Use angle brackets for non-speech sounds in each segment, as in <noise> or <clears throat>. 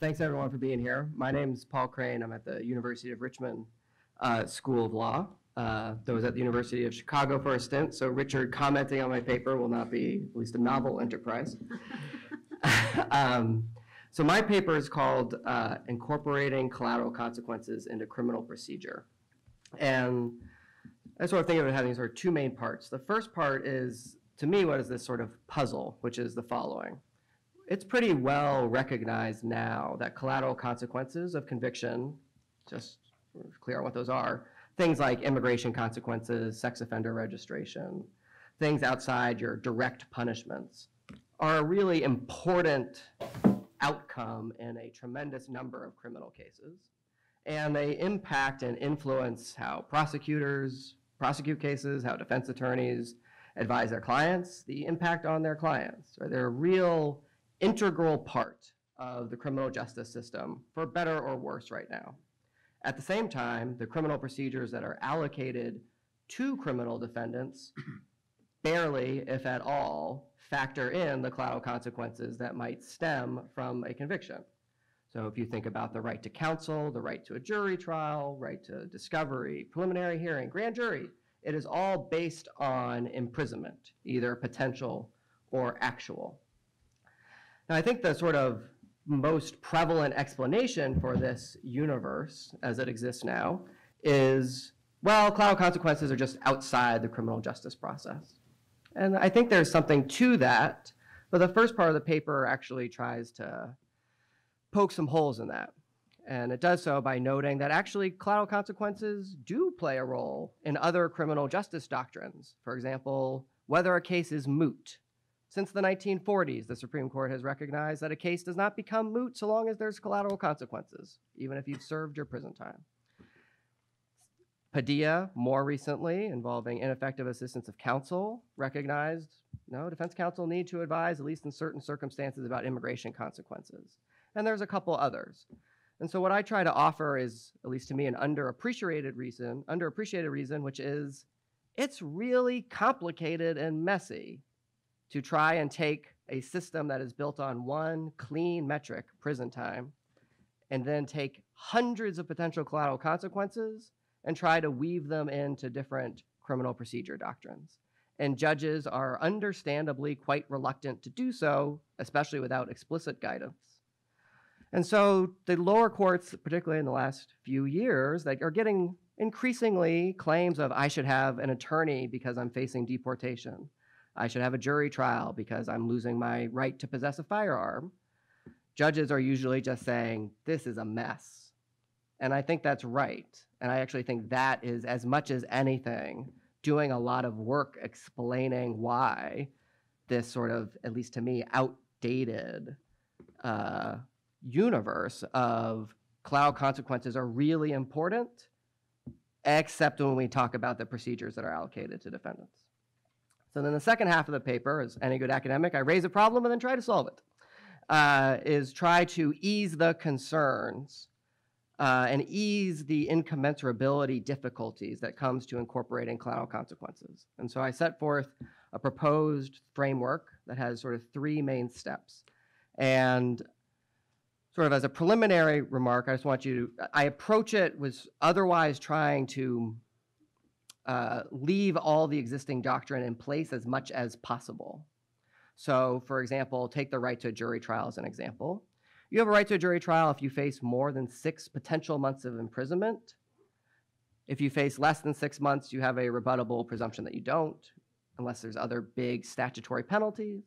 thanks everyone for being here. My name's Paul Crane. I'm at the University of Richmond uh, School of Law. Uh, though I was at the University of Chicago for a stint, so Richard commenting on my paper will not be at least a novel enterprise. <laughs> um, so my paper is called uh, Incorporating Collateral Consequences into Criminal Procedure. And I sort of think of it having sort of two main parts. The first part is, to me, what is this sort of puzzle, which is the following. It's pretty well recognized now that collateral consequences of conviction, just clear on what those are, things like immigration consequences, sex offender registration, things outside your direct punishments, are a really important outcome in a tremendous number of criminal cases. And they impact and influence how prosecutors prosecute cases, how defense attorneys advise their clients, the impact on their clients. Right? They're real integral part of the criminal justice system, for better or worse right now. At the same time, the criminal procedures that are allocated to criminal defendants <clears throat> barely, if at all, factor in the collateral consequences that might stem from a conviction. So if you think about the right to counsel, the right to a jury trial, right to discovery, preliminary hearing, grand jury, it is all based on imprisonment, either potential or actual. Now, I think the sort of most prevalent explanation for this universe as it exists now is, well, collateral consequences are just outside the criminal justice process. And I think there's something to that, but the first part of the paper actually tries to poke some holes in that. And it does so by noting that actually collateral consequences do play a role in other criminal justice doctrines. For example, whether a case is moot since the 1940s, the Supreme Court has recognized that a case does not become moot so long as there's collateral consequences, even if you've served your prison time. Padilla, more recently, involving ineffective assistance of counsel, recognized no, defense counsel need to advise, at least in certain circumstances, about immigration consequences. And there's a couple others. And so what I try to offer is, at least to me, an underappreciated reason, underappreciated reason, which is it's really complicated and messy to try and take a system that is built on one clean metric, prison time, and then take hundreds of potential collateral consequences and try to weave them into different criminal procedure doctrines. And judges are understandably quite reluctant to do so, especially without explicit guidance. And so the lower courts, particularly in the last few years, that are getting increasingly claims of I should have an attorney because I'm facing deportation. I should have a jury trial because I'm losing my right to possess a firearm. Judges are usually just saying, this is a mess. And I think that's right. And I actually think that is, as much as anything, doing a lot of work explaining why this sort of, at least to me, outdated uh, universe of cloud consequences are really important, except when we talk about the procedures that are allocated to defendants. So then the second half of the paper, as any good academic, I raise a problem and then try to solve it. Uh, is try to ease the concerns uh, and ease the incommensurability difficulties that comes to incorporating collateral consequences. And so I set forth a proposed framework that has sort of three main steps. And sort of as a preliminary remark, I just want you to, I approach it with otherwise trying to uh, leave all the existing doctrine in place as much as possible. So, for example, take the right to a jury trial as an example. You have a right to a jury trial if you face more than six potential months of imprisonment. If you face less than six months, you have a rebuttable presumption that you don't, unless there's other big statutory penalties,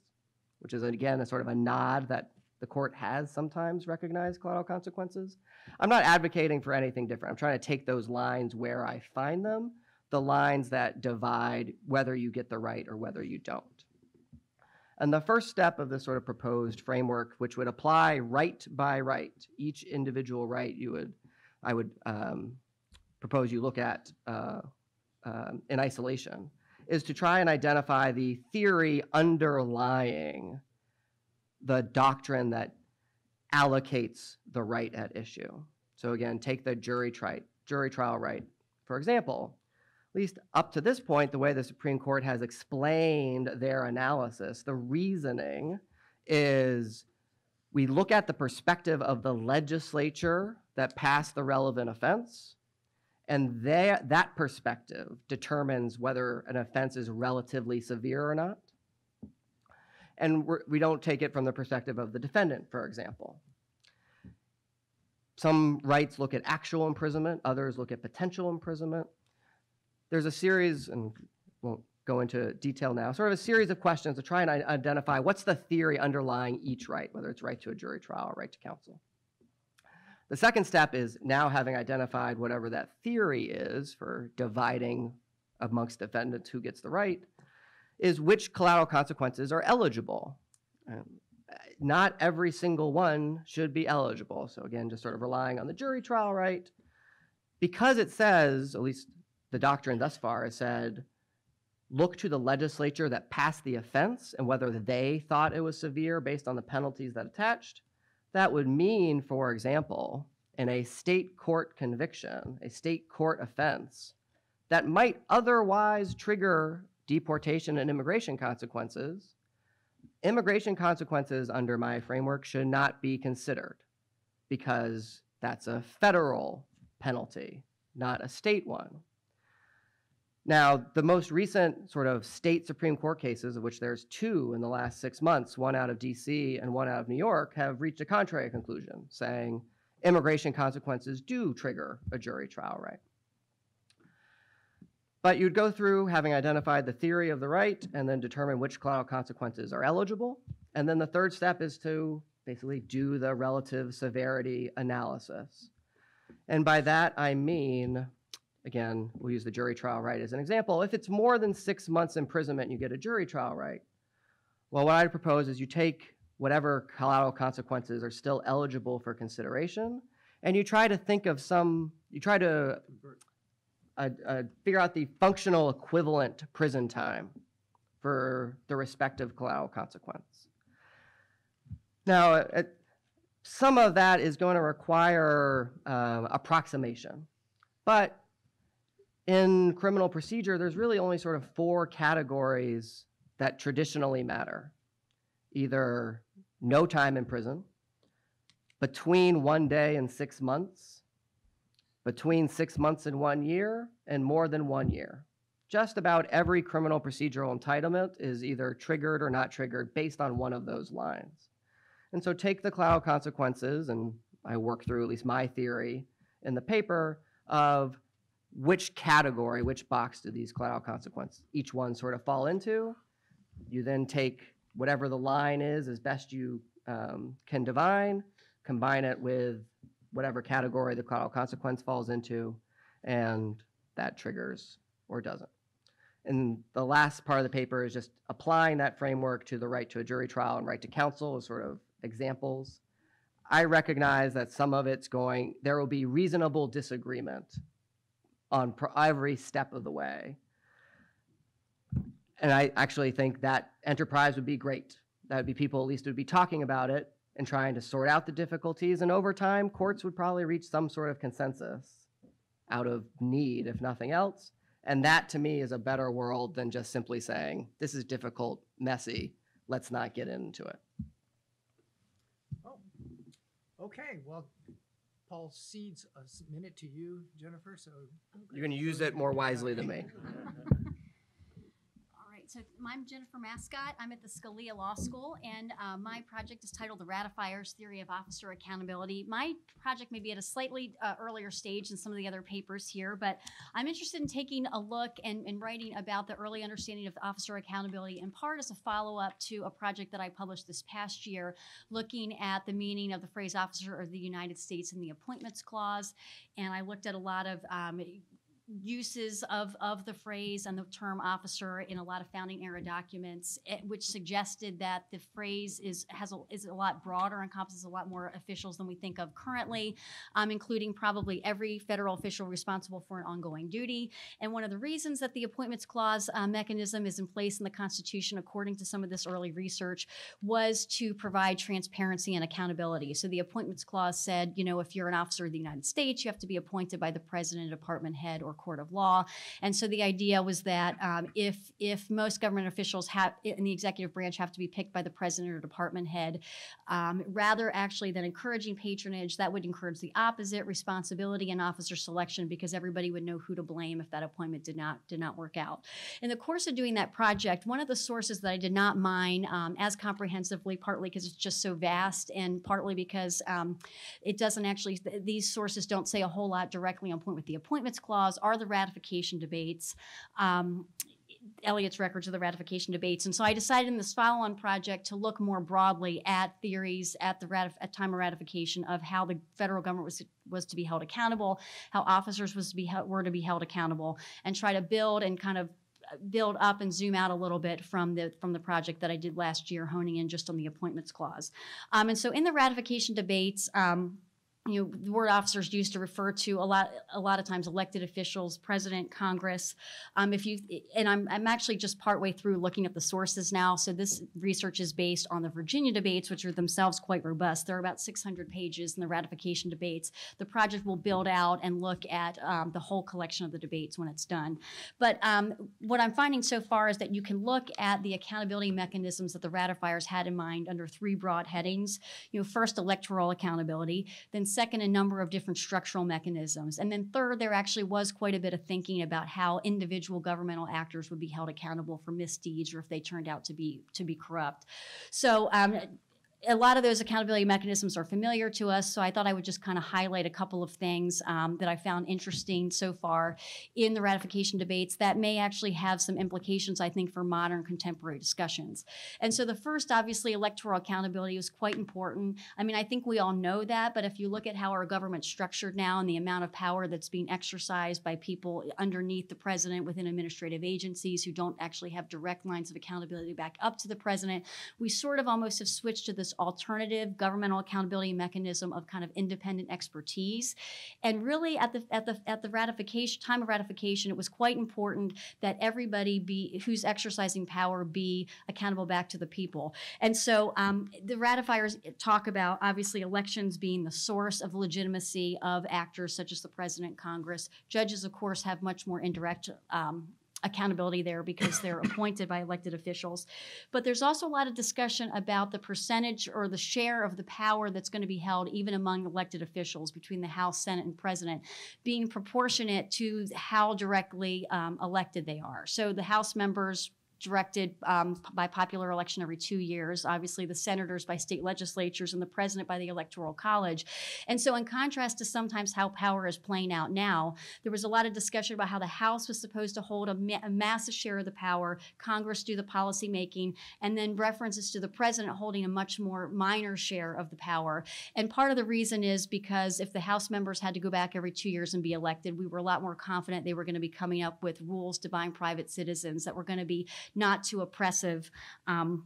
which is, again, a sort of a nod that the court has sometimes recognized collateral consequences. I'm not advocating for anything different. I'm trying to take those lines where I find them the lines that divide whether you get the right or whether you don't. And the first step of this sort of proposed framework, which would apply right by right, each individual right you would, I would um, propose you look at uh, uh, in isolation, is to try and identify the theory underlying the doctrine that allocates the right at issue. So again, take the jury, tri jury trial right. For example, at least up to this point, the way the Supreme Court has explained their analysis, the reasoning is we look at the perspective of the legislature that passed the relevant offense, and they, that perspective determines whether an offense is relatively severe or not. And we're, we don't take it from the perspective of the defendant, for example. Some rights look at actual imprisonment, others look at potential imprisonment. There's a series, and won't go into detail now, sort of a series of questions to try and identify what's the theory underlying each right, whether it's right to a jury trial or right to counsel. The second step is now having identified whatever that theory is for dividing amongst defendants who gets the right, is which collateral consequences are eligible. Um, not every single one should be eligible. So again, just sort of relying on the jury trial right. Because it says, at least the doctrine thus far has said, look to the legislature that passed the offense and whether they thought it was severe based on the penalties that attached. That would mean, for example, in a state court conviction, a state court offense, that might otherwise trigger deportation and immigration consequences, immigration consequences under my framework should not be considered because that's a federal penalty, not a state one. Now, the most recent sort of state Supreme Court cases, of which there's two in the last six months, one out of DC and one out of New York, have reached a contrary conclusion, saying immigration consequences do trigger a jury trial right. But you'd go through having identified the theory of the right and then determine which collateral consequences are eligible. And then the third step is to basically do the relative severity analysis. And by that, I mean, again, we'll use the jury trial right as an example. If it's more than six months imprisonment, you get a jury trial right. Well, what I propose is you take whatever collateral consequences are still eligible for consideration, and you try to think of some, you try to uh, uh, figure out the functional equivalent prison time for the respective collateral consequence. Now, uh, some of that is going to require uh, approximation, but in criminal procedure, there's really only sort of four categories that traditionally matter either no time in prison, between one day and six months, between six months and one year, and more than one year. Just about every criminal procedural entitlement is either triggered or not triggered based on one of those lines. And so take the cloud consequences, and I work through at least my theory in the paper of which category, which box do these collateral consequences, each one sort of fall into. You then take whatever the line is as best you um, can divine, combine it with whatever category the collateral consequence falls into, and that triggers or doesn't. And the last part of the paper is just applying that framework to the right to a jury trial and right to counsel as sort of examples. I recognize that some of it's going, there will be reasonable disagreement on every step of the way. And I actually think that enterprise would be great. That would be people at least would be talking about it and trying to sort out the difficulties. And over time, courts would probably reach some sort of consensus out of need, if nothing else. And that to me is a better world than just simply saying, this is difficult, messy, let's not get into it. Oh, okay, well, Paul cedes a minute to you, Jennifer, so. You're going to use it more wisely than me. <laughs> So I'm Jennifer Mascott. I'm at the Scalia Law School, and uh, my project is titled The Ratifiers Theory of Officer Accountability. My project may be at a slightly uh, earlier stage than some of the other papers here, but I'm interested in taking a look and, and writing about the early understanding of officer accountability, in part as a follow up to a project that I published this past year looking at the meaning of the phrase officer of the United States in the Appointments Clause. And I looked at a lot of um, uses of, of the phrase and the term officer in a lot of founding era documents, eh, which suggested that the phrase is has a, is a lot broader, encompasses a lot more officials than we think of currently, um, including probably every federal official responsible for an ongoing duty. And one of the reasons that the appointments clause uh, mechanism is in place in the Constitution, according to some of this early research, was to provide transparency and accountability. So the appointments clause said, you know, if you're an officer of the United States, you have to be appointed by the president, department head, or or court of law. And so the idea was that um, if if most government officials have in the executive branch have to be picked by the president or department head, um, rather actually than encouraging patronage, that would encourage the opposite responsibility and officer selection because everybody would know who to blame if that appointment did not did not work out. In the course of doing that project, one of the sources that I did not mine um, as comprehensively, partly because it's just so vast, and partly because um, it doesn't actually th- these sources don't say a whole lot directly on point with the appointments clause, are the ratification debates. Um, Elliot's records of the ratification debates. And so I decided in this follow-on project to look more broadly at theories at the ratif- at time of ratification of how the federal government was was to be held accountable, how officers was to be were to be held accountable, and try to build and kind of uh, build up and zoom out a little bit from the from the project that I did last year, honing in just on the appointments clause. Um, and so in the ratification debates. Um, you know, the word officers used to refer to a lot, a lot of times elected officials, president, Congress. Um, if you, and I'm, I'm actually just partway through looking at the sources now. So this research is based on the Virginia debates, which are themselves quite robust. There are about 600 pages in the ratification debates. The project will build out and look at um, the whole collection of the debates when it's done. But um, what I'm finding so far is that you can look at the accountability mechanisms that the ratifiers had in mind under three broad headings. You know, first electoral accountability, then second, a number of different structural mechanisms. And then third, there actually was quite a bit of thinking about how individual governmental actors would be held accountable for misdeeds or if they turned out to be to be corrupt. So um, a lot of those accountability mechanisms are familiar to us, so I thought I would just kind of highlight a couple of things um, that I found interesting so far in the ratification debates that may actually have some implications, I think, for modern contemporary discussions. And so the first, obviously, electoral accountability is quite important. I mean, I think we all know that, but if you look at how our government's structured now and the amount of power that's being exercised by people underneath the president within administrative agencies who don't actually have direct lines of accountability back up to the president, we sort of almost have switched to this alternative governmental accountability mechanism of kind of independent expertise. And really at the at the at the ratification time of ratification, it was quite important that everybody be who's exercising power be accountable back to the people. And so um, the ratifiers talk about obviously elections being the source of legitimacy of actors such as the president, Congress. Judges, of course, have much more indirect um, accountability there because they're <coughs> appointed by elected officials. But there's also a lot of discussion about the percentage or the share of the power that's going to be held even among elected officials between the House, Senate, and President being proportionate to how directly um, elected they are. So the House members directed um, by popular election every two years. Obviously, the senators by state legislatures and the president by the electoral college. And so, in contrast to sometimes how power is playing out now, there was a lot of discussion about how the House was supposed to hold a, ma- a massive share of the power, Congress do the policy making, and then references to the president holding a much more minor share of the power. And part of the reason is because if the House members had to go back every two years and be elected, we were a lot more confident they were going to be coming up with rules to bind private citizens that were going to be not too oppressive. Um,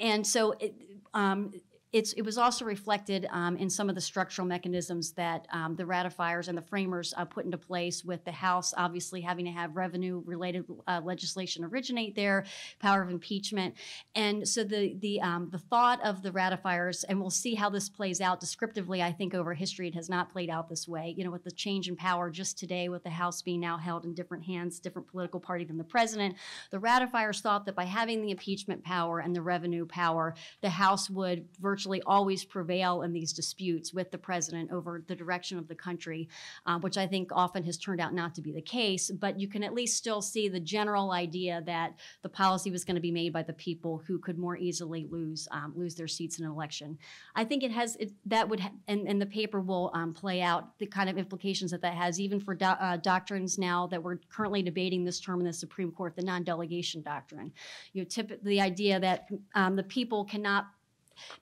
and so it, um, it's, it was also reflected um, in some of the structural mechanisms that um, the ratifiers and the framers uh, put into place with the House obviously having to have revenue related uh, legislation originate there, power of impeachment. And so the, the, um, the thought of the ratifiers, and we'll see how this plays out descriptively, I think over history it has not played out this way. You know, with the change in power just today, with the House being now held in different hands, different political party than the president, the ratifiers thought that by having the impeachment power and the revenue power, the House would virtually virtually always prevail in these disputes with the president over the direction of the country, uh, which I think often has turned out not to be the case. But you can at least still see the general idea that the policy was going to be made by the people who could more easily lose um, lose their seats in an election. I think it has it, that would ha- and, and the paper will um, play out the kind of implications that that has even for do- uh, doctrines now that we're currently debating this term in the Supreme Court, the non-delegation doctrine. You know, tip, the idea that um, the people cannot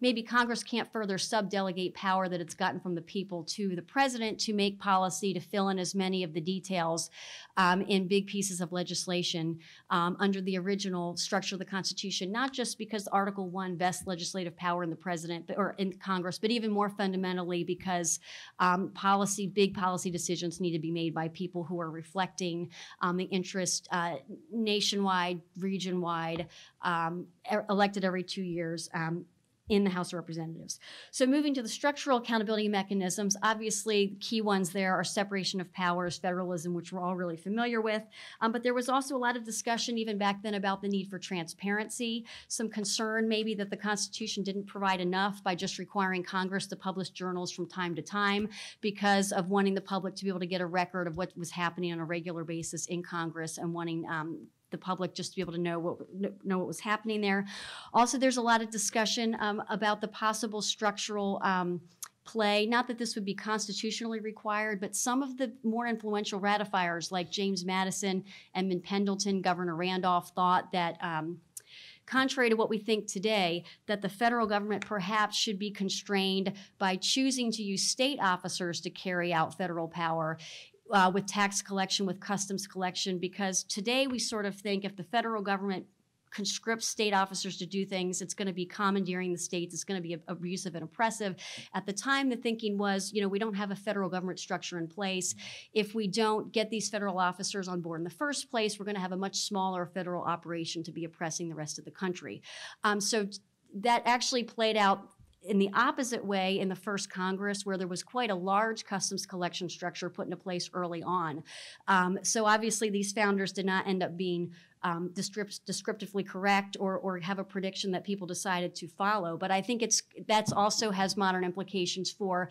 maybe Congress can't further subdelegate power that it's gotten from the people to the president to make policy to fill in as many of the details um, in big pieces of legislation um, under the original structure of the Constitution, not just because Article 1 vests legislative power in the president or in Congress, but even more fundamentally because um, policy, big policy decisions need to be made by people who are reflecting um, the interest uh, nationwide, region wide, um, elected every two years. Um, in the House of Representatives. So moving to the structural accountability mechanisms, obviously the key ones there are separation of powers, federalism, which we're all really familiar with. Um, but there was also a lot of discussion even back then about the need for transparency, some concern maybe that the Constitution didn't provide enough by just requiring Congress to publish journals from time to time because of wanting the public to be able to get a record of what was happening on a regular basis in Congress and wanting um, the public just to be able to know what know what was happening there. Also, there's a lot of discussion um, about the possible structural. Um, play. Not that this would be constitutionally required, but some of the more influential ratifiers, like James Madison, Edmund Pendleton, Governor Randolph, thought that. Um, contrary to what we think today, that the federal government perhaps should be constrained by choosing to use state officers to carry out federal power uh, with tax collection, with customs collection, because today we sort of think if the federal government conscripts state officers to do things, it's going to be commandeering the states, it's going to be abusive and oppressive. At the time, the thinking was, you know, we don't have a federal government structure in place. If we don't get these federal officers on board in the first place, we're going to have a much smaller federal operation to be oppressing the rest of the country. Um, so that actually played out in the opposite way in the first Congress, where there was quite a large customs collection structure put into place early on. Um, so obviously, these founders did not end up being um, descript- descriptively correct or, or have a prediction that people decided to follow. But I think it's that's also has modern implications for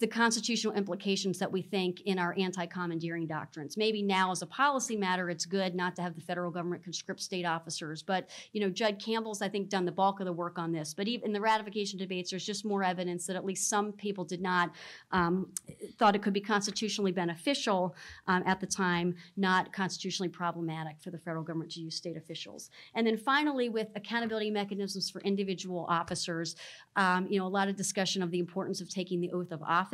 the constitutional implications that we think in our anti-commandeering doctrines. Maybe now as a policy matter, it's good not to have the federal government conscript state officers. But, you know, Jud Campbell's, I think, done the bulk of the work on this. But even in the ratification debates, there's just more evidence that at least some people did not, um, thought it could be constitutionally beneficial um, at the time, not constitutionally problematic for the federal government to use state officials. And then finally, with accountability mechanisms for individual officers, um, you know, a lot of discussion of the importance of taking the oath of office,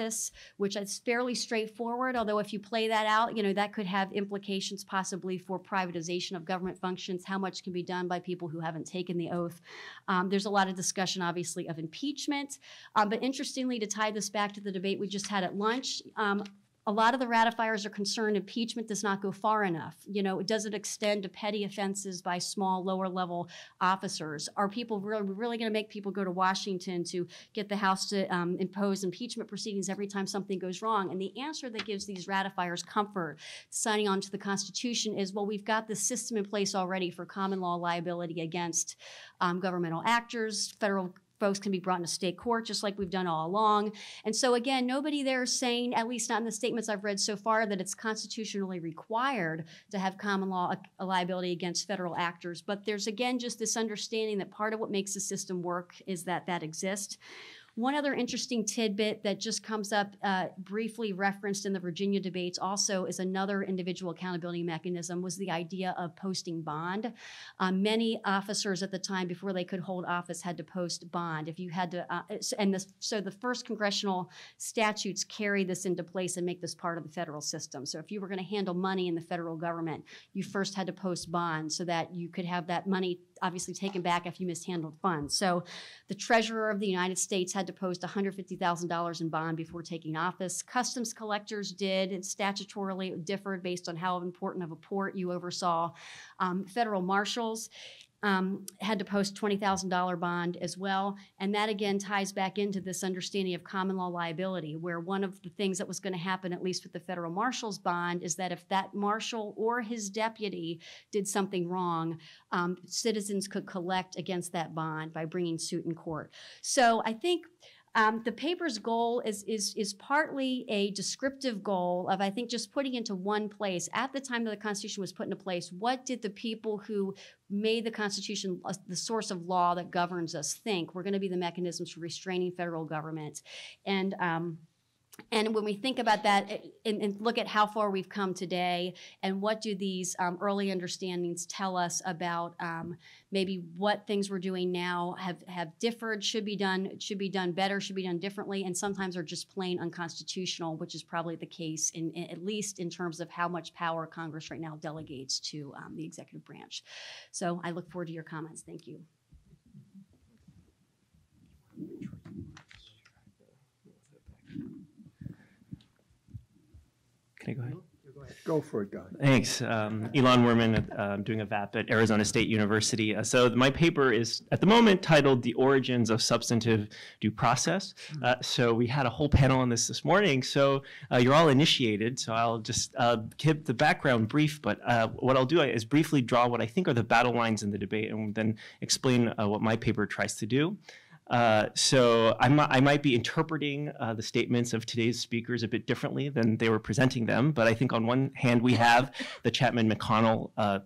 which is fairly straightforward. Although, if you play that out, you know, that could have implications possibly for privatization of government functions. How much can be done by people who haven't taken the oath? Um, there's a lot of discussion, obviously, of impeachment. Um, but interestingly, to tie this back to the debate we just had at lunch, um, a lot of the ratifiers are concerned impeachment does not go far enough. You know, does it extend to petty offenses by small, lower level officers? Are people really, really going to make people go to Washington to get the House to um, impose impeachment proceedings every time something goes wrong? And the answer that gives these ratifiers comfort signing on to the Constitution is well, we've got the system in place already for common law liability against um, governmental actors, federal folks can be brought into state court, just like we've done all along. And so, again, nobody there is saying, at least not in the statements I've read so far, that it's constitutionally required to have common law uh, a liability against federal actors. But there's, again, just this understanding that part of what makes the system work is that that exists. One other interesting tidbit that just comes up uh, briefly referenced in the Virginia debates also is another individual accountability mechanism was the idea of posting bond. Um, many officers at the time before they could hold office had to post bond. If you had to, uh, and this, so the first congressional statutes carry this into place and make this part of the federal system. So if you were going to handle money in the federal government, you first had to post bond so that you could have that money obviously taken back if you mishandled funds. So the Treasurer of the United States had to post $150,000 in bond before taking office. Customs collectors did. It statutorily differed based on how important of a port you oversaw. Um, federal marshals um, had to post $20,000 bond as well. And that again ties back into this understanding of common law liability, where one of the things that was going to happen, at least with the federal marshal's bond, is that if that marshal or his deputy did something wrong, um, citizens could collect against that bond by bringing suit in court. So I think um, the paper's goal is, is, is partly a descriptive goal of, I think, just putting into one place. At the time that the Constitution was put into place, what did the people who made the Constitution the source of law that governs us think were going to be the mechanisms for restraining federal government? And um, and when we think about that eh, and, and, look at how far we've come today and what do these um, early understandings tell us about um, maybe what things we're doing now have, have differed should be done should be done better should be done differently and sometimes are just plain unconstitutional which is probably the case in, in at least in terms of how much power congress right now delegates to um, the executive branch. So i look forward to your comments. Thank you Can I go ahead? Go ahead. Go Go for it, Guy. Thanks. Um, Ilan Wurman, uh, I'm doing a VAP at Arizona State University. Uh, so my paper is at the moment titled "The Origins of Substantive Due Process." Uh, so we had a whole panel on this this morning. So uh, you're all initiated. So I'll just uh, keep the background brief, but uh, what I'll do is briefly draw what I think are the battle lines in the debate, and then explain uh, what my paper tries to do. Uh, so I, I might be interpreting uh, the statements of today's speakers a bit differently than they were presenting them. But I think on one hand we have the Chapman McConnell uh,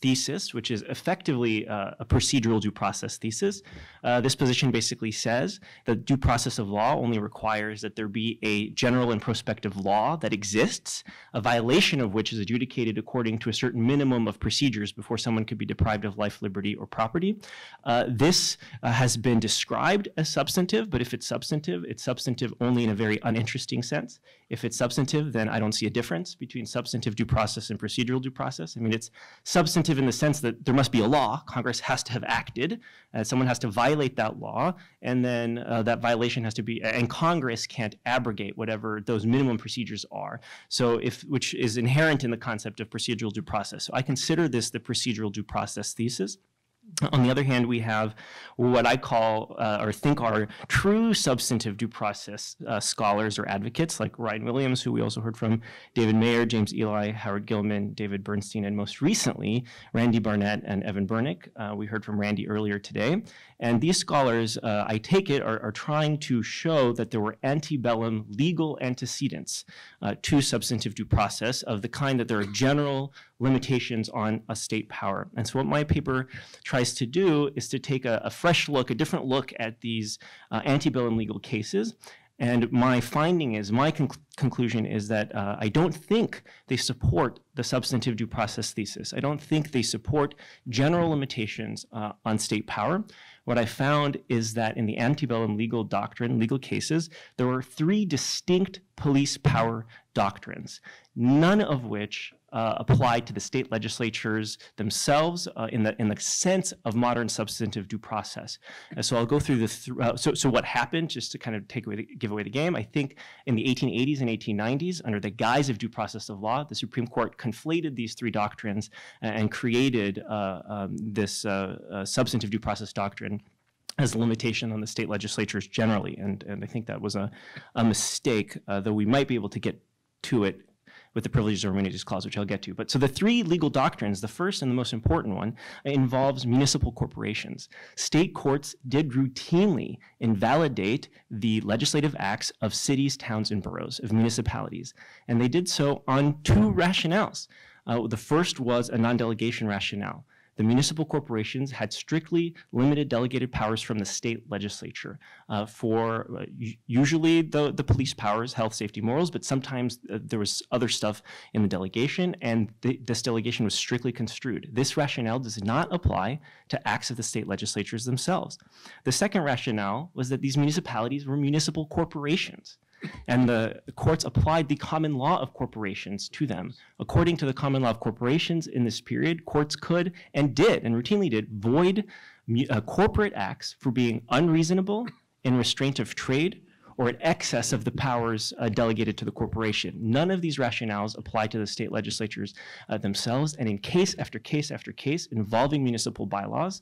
thesis, which is effectively uh, a procedural due process thesis. Uh, this position basically says that due process of law only requires that there be a general and prospective law that exists, a violation of which is adjudicated according to a certain minimum of procedures before someone could be deprived of life, liberty, or property. Uh, this uh, has been described as substantive, but if it's substantive, it's substantive only in a very uninteresting sense. If it's substantive, then I don't see a difference between substantive due process and procedural due process. I mean, it's substantive in the sense that there must be a law. Congress has to have acted. Uh, someone has to violate that law, and then uh, that violation has to be, and Congress can't abrogate whatever those minimum procedures are. So, if which is inherent in the concept of procedural due process. So, I consider this the procedural due process thesis. On the other hand, we have what I call uh, or think are true substantive due process uh, scholars or advocates, like Ryan Williams, who we also heard from, David Mayer, James Ely, Howard Gillman, David Bernstein, and most recently, Randy Barnett and Evan Bernick. Uh, we heard from Randy earlier today. And these scholars, uh, I take it, are, are trying to show that there were antebellum legal antecedents uh, to substantive due process of the kind that there are general limitations on a state power. And so, what my paper tries to do is to take a, a fresh look, a different look at these uh, antebellum legal cases. And my finding is, my conc- conclusion is that uh, I don't think they support the substantive due process thesis. I don't think they support general limitations uh, on state power. What I found is that in the antebellum legal doctrine, legal cases, there were three distinct police power doctrines, none of which uh, applied to the state legislatures themselves uh, in the in the sense of modern substantive due process. And so I'll go through the th- uh, so so what happened just to kind of take away the, give away the game. I think in the 1880s and 1890s, under the guise of due process of law, the Supreme Court conflated these three doctrines and, and created uh, um, this uh, uh, substantive due process doctrine as a limitation on the state legislatures generally. And, and I think that was a, a mistake, though we might be able to get to it with the privileges or immunities clause, which I'll get to. But so the three legal doctrines, the first and the most important one, involves municipal corporations. State courts did routinely invalidate the legislative acts of cities, towns, and boroughs, of municipalities. And they did so on two rationales. Uh, the first was a non delegation rationale the municipal corporations had strictly limited delegated powers from the state legislature uh, for uh, usually the, the police powers, health, safety, morals, but sometimes uh, there was other stuff in the delegation, and th- this delegation was strictly construed. This rationale does not apply to acts of the state legislatures themselves. The second rationale was that these municipalities were municipal corporations and the courts applied the common law of corporations to them. According to the common law of corporations in this period, courts could and did and routinely did void uh, corporate acts for being unreasonable in restraint of trade or in excess of the powers uh, delegated to the corporation. None of these rationales apply to the state legislatures uh, themselves. And in case after case after case involving municipal bylaws,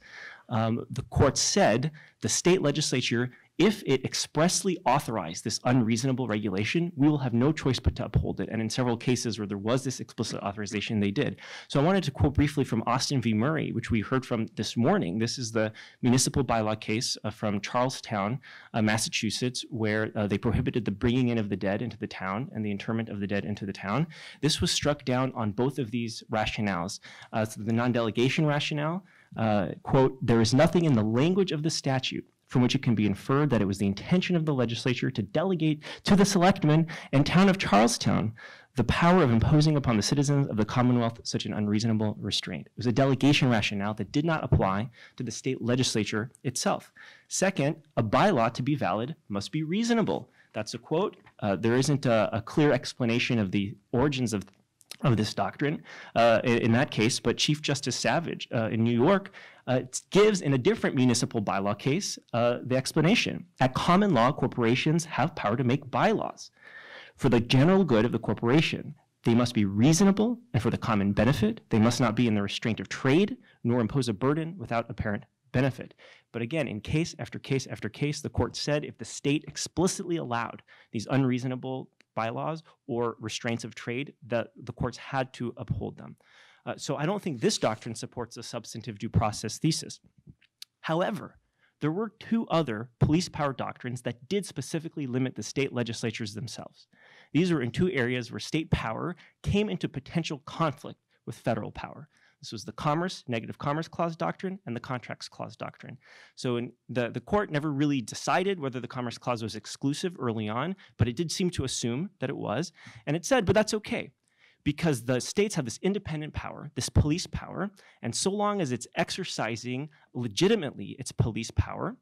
um, the court said the state legislature if it expressly authorized this unreasonable regulation, we will have no choice but to uphold it. And in several cases where there was this explicit authorization, they did. So I wanted to quote briefly from Austin v. Murray, which we heard from this morning. This is the municipal bylaw case uh, from Charlestown, uh, Massachusetts, where uh, they prohibited the bringing in of the dead into the town and the interment of the dead into the town. This was struck down on both of these rationales. Uh, so the non delegation rationale. Uh, quote, there is nothing in the language of the statute from which it can be inferred that it was the intention of the legislature to delegate to the selectmen and town of Charlestown the power of imposing upon the citizens of the Commonwealth such an unreasonable restraint. It was a delegation rationale that did not apply to the state legislature itself. Second, a bylaw to be valid must be reasonable. That's a quote. Uh, there isn't a, a clear explanation of the origins of of this doctrine uh, in, that case, but Chief Justice Savage uh, in New York uh, gives, in a different municipal bylaw case, uh, the explanation. At common law, corporations have power to make bylaws for the general good of the corporation. They must be reasonable and for the common benefit. They must not be in the restraint of trade, nor impose a burden without apparent benefit. But again, in case after case after case, the court said if the state explicitly allowed these unreasonable bylaws or restraints of trade, that the courts had to uphold them. Uh, so I don't think this doctrine supports a substantive due process thesis. However, there were two other police power doctrines that did specifically limit the state legislatures themselves. These were in two areas where state power came into potential conflict with federal power. This was the Commerce, Negative Commerce Clause doctrine, and the Contracts Clause doctrine. So the, the court never really decided whether the Commerce Clause was exclusive early on, but it did seem to assume that it was. And it said, but that's okay because the states have this independent power, this police power, and so long as it's exercising legitimately its police power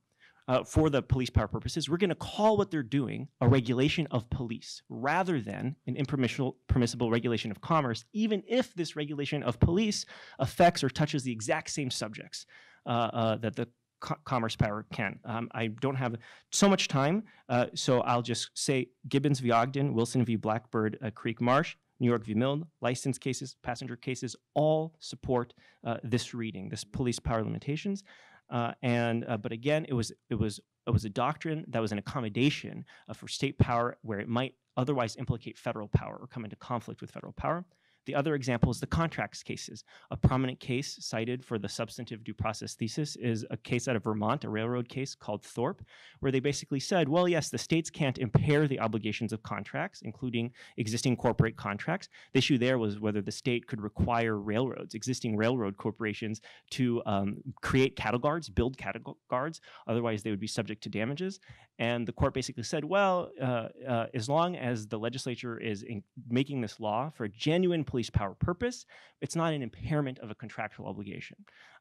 uh, for the police power purposes, we're going to call what they're doing a regulation of police rather than an impermissible regulation of commerce, even if this regulation of police affects or touches the exact same subjects uh, uh, that the co- commerce power can. Um, I don't have so much time, uh, so I'll just say Gibbons v. Ogden, Wilson v. Blackbird uh, Creek Marsh, New York v. Miln, license cases, passenger cases, all support uh, this reading, this police power limitations. Uh, and uh, but again, it was it was it was a doctrine that was an accommodation uh, for state power where it might otherwise implicate federal power or come into conflict with federal power. The other example is the contracts cases. A prominent case cited for the substantive due process thesis is a case out of Vermont, a railroad case called Thorpe, where they basically said, well, yes, the states can't impair the obligations of contracts, including existing corporate contracts. The issue there was whether the state could require railroads, existing railroad corporations, to um, create cattle guards, build cattle guards. Otherwise, they would be subject to damages. And the court basically said, well, uh, uh, as long as the legislature is in making this law for a genuine police power purpose, it's not an impairment of a contractual obligation.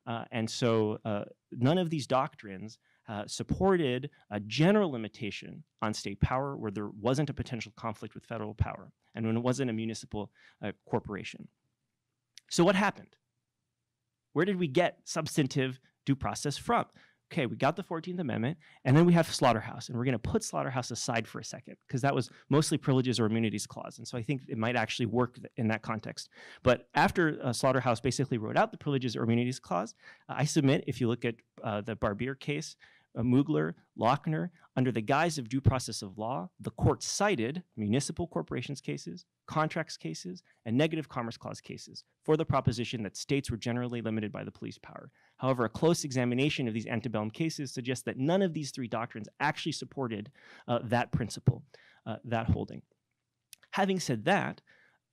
Uh, and so uh, none of these doctrines uh, supported a general limitation on state power where there wasn't a potential conflict with federal power and when it wasn't a municipal uh, corporation. So what happened? Where did we get substantive due process from? Okay, we got the 14th Amendment, and then we have Slaughterhouse, and we're going to put Slaughterhouse aside for a second because that was mostly privileges or immunities clause, and so I think it might actually work th- in that context. But after uh, Slaughterhouse basically wrote out the privileges or immunities clause, uh, I submit if you look at uh, the Barbier case, uh, Mugler, Lochner, under the guise of due process of law, the court cited municipal corporations cases, contracts cases, and negative commerce clause cases for the proposition that states were generally limited by the police power. However, a close examination of these antebellum cases suggests that none of these three doctrines actually supported uh, that principle, uh, that holding. Having said that,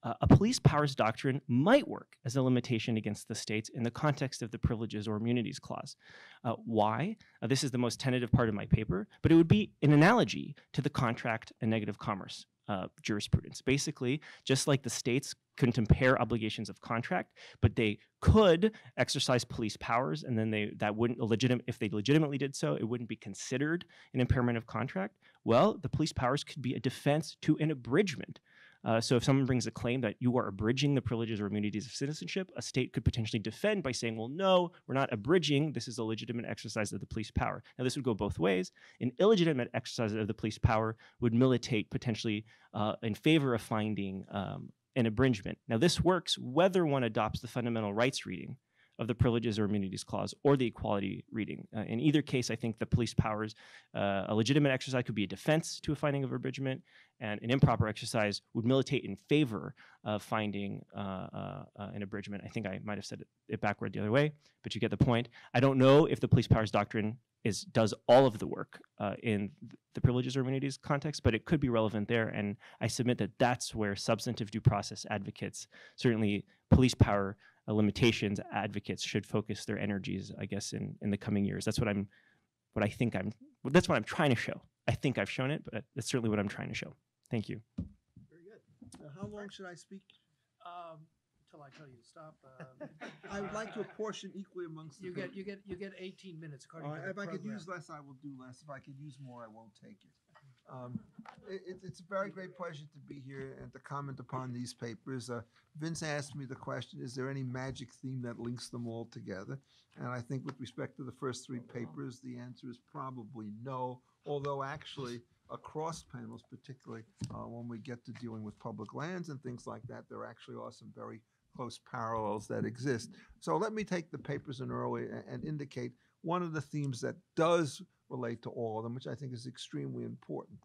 uh, a police powers doctrine might work as a limitation against the states in the context of the privileges or immunities clause. Uh, why? Uh, this is the most tentative part of my paper, but it would be an analogy to the contract and negative commerce uh, jurisprudence. Basically, just like the states couldn't impair obligations of contract, but they could exercise police powers, and then they that wouldn't legitimate if they legitimately did so, it wouldn't be considered an impairment of contract. Well, the police powers could be a defense to an abridgment uh, so if someone brings a claim that you are abridging the privileges or immunities of citizenship, a state could potentially defend by saying, well, no, we're not abridging. This is a legitimate exercise of the police power. Now, this would go both ways. An illegitimate exercise of the police power would militate potentially uh, in favor of finding um, an abridgment. Now, this works whether one adopts the fundamental rights reading of the privileges or immunities clause or the equality reading. Uh, in either case, I think the police powers, uh, a legitimate exercise could be a defense to a finding of abridgment, and an improper exercise would militate in favor of finding uh, uh, uh an abridgment. I think I might have said it, it backward the other way, but you get the point. I don't know if the police powers doctrine is does all of the work uh, in the privileges or immunities context, but it could be relevant there. And I submit that that's where substantive due process advocates, certainly police power uh, limitations advocates should focus their energies, I guess, in, in the coming years. That's what I'm, what I think I'm, that's what I'm trying to show. I think I've shown it, but that's certainly what I'm trying to show. Thank you. Very good. Uh, How long should I speak? Um, Until I tell you to stop. um, <laughs> I would like to apportion equally amongst the. You get, group. you get, you get 18 minutes according All to right, the if I could use less, I will do less. If I could use more, I won't take it. Um, it, it's- a very great pleasure to be here and to comment upon these papers. Uh, Vince asked me the question, is there any magic theme that links them all together? And I think with respect to the first three papers, the answer is probably no, although actually, across panels, particularly uh, when we get to dealing with public lands and things like that. There actually are some very close parallels that exist. So let me take the papers in early a- and indicate one of the themes that does relate to all of them, which I think is extremely important.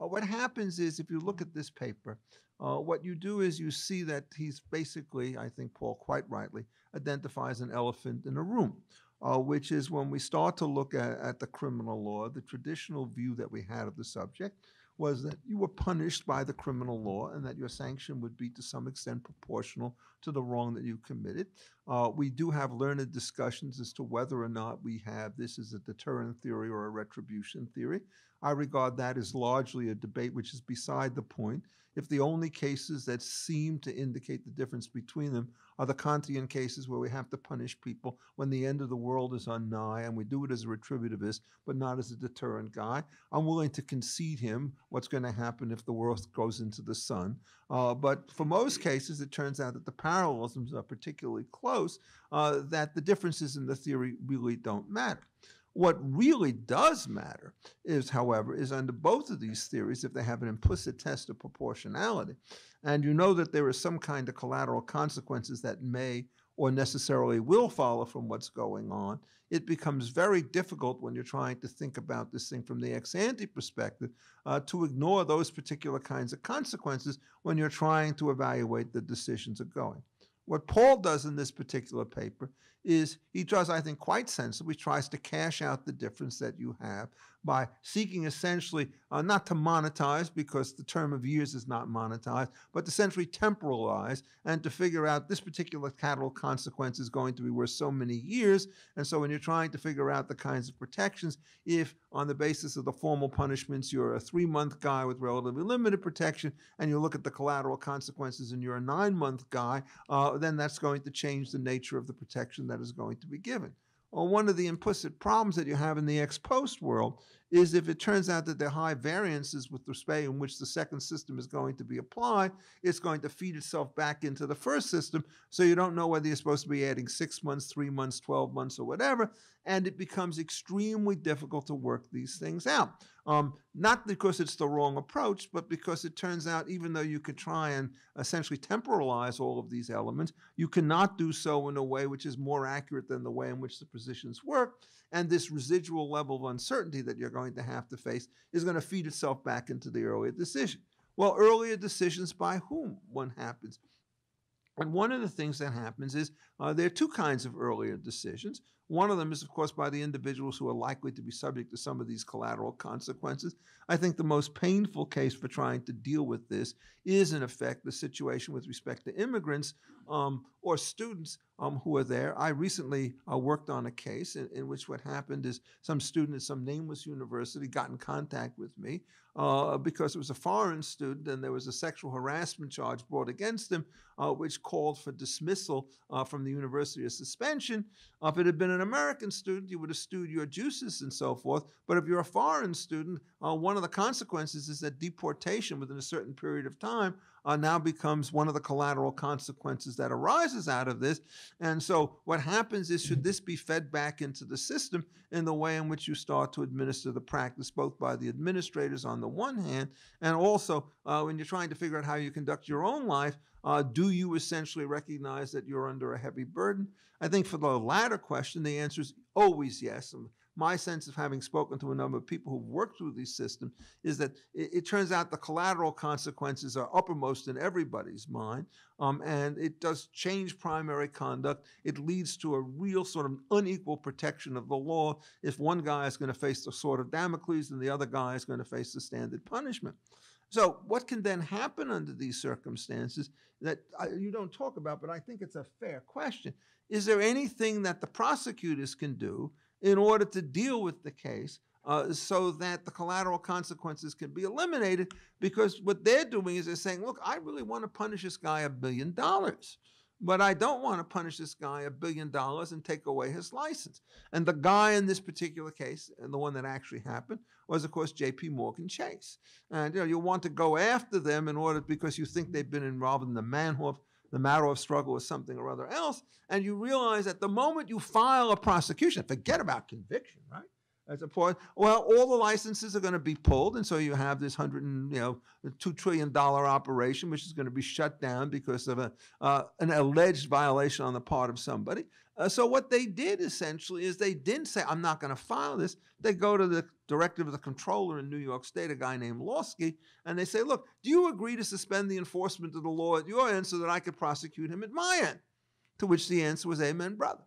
Uh, what happens is if you look at this paper, uh, what you do is you see that he's basically, I think Paul quite rightly, identifies an elephant in a room, uh, which is when we start to look at, at the criminal law, the traditional view that we had of the subject was that you were punished by the criminal law and that your sanction would be to some extent proportional to the wrong that you committed. Uh, we do have learned discussions as to whether or not we have this as a deterrent theory or a retribution theory. I regard that as largely a debate which is beside the point. If the only cases that seem to indicate the difference between them are the Kantian cases where we have to punish people when the end of the world is on nigh and we do it as a retributivist, but not as a deterrent guy, I'm willing to concede him what's going to happen if the world goes into the sun. Uh, but for most cases, it turns out that the parallelisms are particularly close, uh, that the differences in the theory really don't matter. What really does matter is, however, is under both of these theories, if they have an implicit test of proportionality, and you know that there is some kind of collateral consequences that may or necessarily will follow from what's going on, it becomes very difficult when you're trying to think about this thing from the ex ante perspective uh, to ignore those particular kinds of consequences when you're trying to evaluate the decisions of going. What Paul does in this particular paper is he does, I think, quite sensibly, tries to cash out the difference that you have by seeking essentially uh, not to monetize because the term of years is not monetized, but to essentially temporalize and to figure out this particular collateral consequence is going to be worth so many years. And so when you're trying to figure out the kinds of protections, if on the basis of the formal punishments you're a three month guy with relatively limited protection, and you look at the collateral consequences and you're a nine month guy, uh, then that's going to change the nature of the protection that is going to be given. Well, one of the implicit problems that you have in the ex post world is if it turns out that there are high variances with respect in which the second system is going to be applied, it's going to feed itself back into the first system. So you don't know whether you're supposed to be adding six months, three months, 12 months, or whatever. And it becomes extremely difficult to work these things out. Um, not because it's the wrong approach, but because it turns out even though you could try and essentially temporalize all of these elements, you cannot do so in a way which is more accurate than the way in which the positions work. And this residual level of uncertainty that you're going to have to face is going to feed itself back into the earlier decision. Well, earlier decisions by whom one happens. And one of the things that happens is uh, there are two kinds of earlier decisions. One of them is, of course, by the individuals who are likely to be subject to some of these collateral consequences. I think the most painful case for trying to deal with this is, in effect, the situation with respect to immigrants um, or students um, who are there. I recently uh, worked on a case in, in, which what happened is some student at some nameless university got in contact with me uh, because it was a foreign student and there was a sexual harassment charge brought against him, uh, which called for dismissal uh, from the university or suspension. If it had been an American student, you would have stewed your juices and so forth. But if you're a foreign student, uh, one of the consequences is that deportation within a certain period of time uh, now becomes one of the collateral consequences that arises out of this. And so, what happens is, should this be fed back into the system in the way in which you start to administer the practice, both by the administrators on the one hand, and also uh, when you're trying to figure out how you conduct your own life, uh, do you essentially recognize that you're under a heavy burden? I think for the latter question, the answer is always yes my sense of having spoken to a number of people who've worked through these systems is that it, it turns out the collateral consequences are uppermost in everybody's mind. Um, and it does change primary conduct. It leads to a real sort of unequal protection of the law if one guy is going to face the sword of Damocles and the other guy is going to face the standard punishment. So, what can then happen under these circumstances that I, you don't talk about, but I think it's a fair question? Is there anything that the prosecutors can do in order to deal with the case uh, so that the collateral consequences can be eliminated because what they're doing is they're saying, look, I really want to punish this guy a billion dollars. But I don't want to punish this guy a billion dollars and take away his license. And the guy in this particular case, and the one that actually happened, was of course J.P. Morgan Chase. And you know, you want to go after them in order because you think they've been involved in the Madoff the matter of struggle or something or other else, and you realize that the moment you file a prosecution, forget about conviction, right? As point, well, all the licenses are going to be pulled, and so you have this hundred and you know two trillion dollar operation, which is going to be shut down because of a uh, an alleged violation on the part of somebody. Uh, so what they did essentially is they didn't say, "I'm not going to file this." They go to the director of the controller in New York State, a guy named Lawsky, and they say, "Look, do you agree to suspend the enforcement of the law at your end so that I could prosecute him at my end?" To which the answer was, "Amen, brother."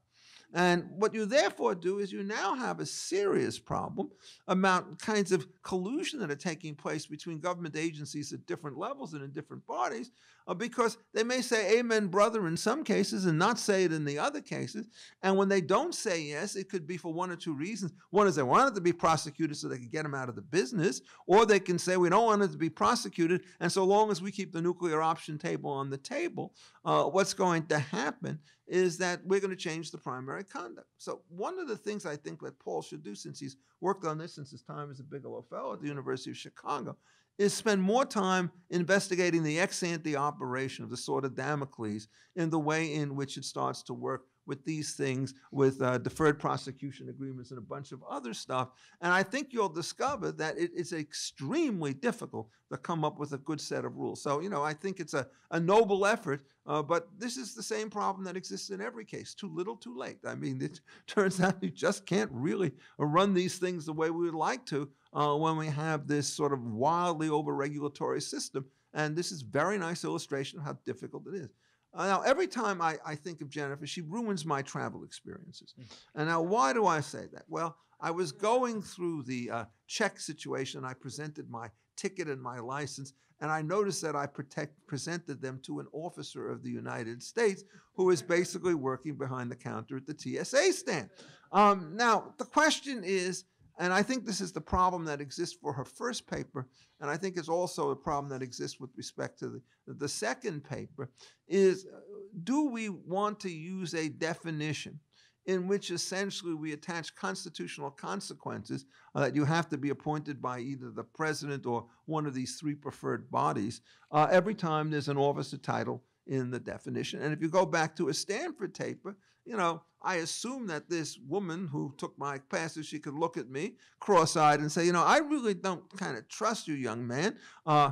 And what you therefore do is you now have a serious problem about kinds of collusion that are taking place between government agencies at different levels and in different parties, because they may say amen, brother, in some cases and not say it in the other cases. And when they don't say yes, it could be for one or two reasons. One is they want it to be prosecuted so they can get them out of the business, or they can say we don't want it to be prosecuted, and so long as we keep the nuclear option table on the table, uh, what's going to happen is that we're going to change the primary conduct. So one of the things I think that Paul should do, since he's worked on this since his time as a Bigelow Fellow at the University of Chicago, is spend more time investigating the ex ante operation of the sword of Damocles in the way in which it starts to work with these things, with uh, deferred prosecution agreements and a bunch of other stuff. And I think you'll discover that it's extremely difficult to come up with a good set of rules. So, you know, I think it's a, a noble effort, uh, but this is the same problem that exists in every case too little, too late. I mean, it <laughs> turns out you just can't really run these things the way we would like to uh, when we have this sort of wildly over regulatory system. And this is very nice illustration of how difficult it is. Uh, now, every time I, I think of Jennifer, she ruins my travel experiences. And now, why do I say that? Well, I was going through the uh, check situation. And I presented my ticket and my license, and I noticed that I protect, presented them to an officer of the United States who is basically working behind the counter at the TSA stand. Um, now, the question is, and I think this is the problem that exists for her first paper, and I think it's also a problem that exists with respect to the, the second paper, is uh, do we want to use a definition in which essentially we attach constitutional consequences uh, that you have to be appointed by either the president or one of these three preferred bodies uh, every time there's an officer title in the definition. And if you go back to a Stanford paper, you know, I assume that this woman who took my classes, she could look at me cross-eyed and say, you know, I really don't kind of trust you, young man. Uh,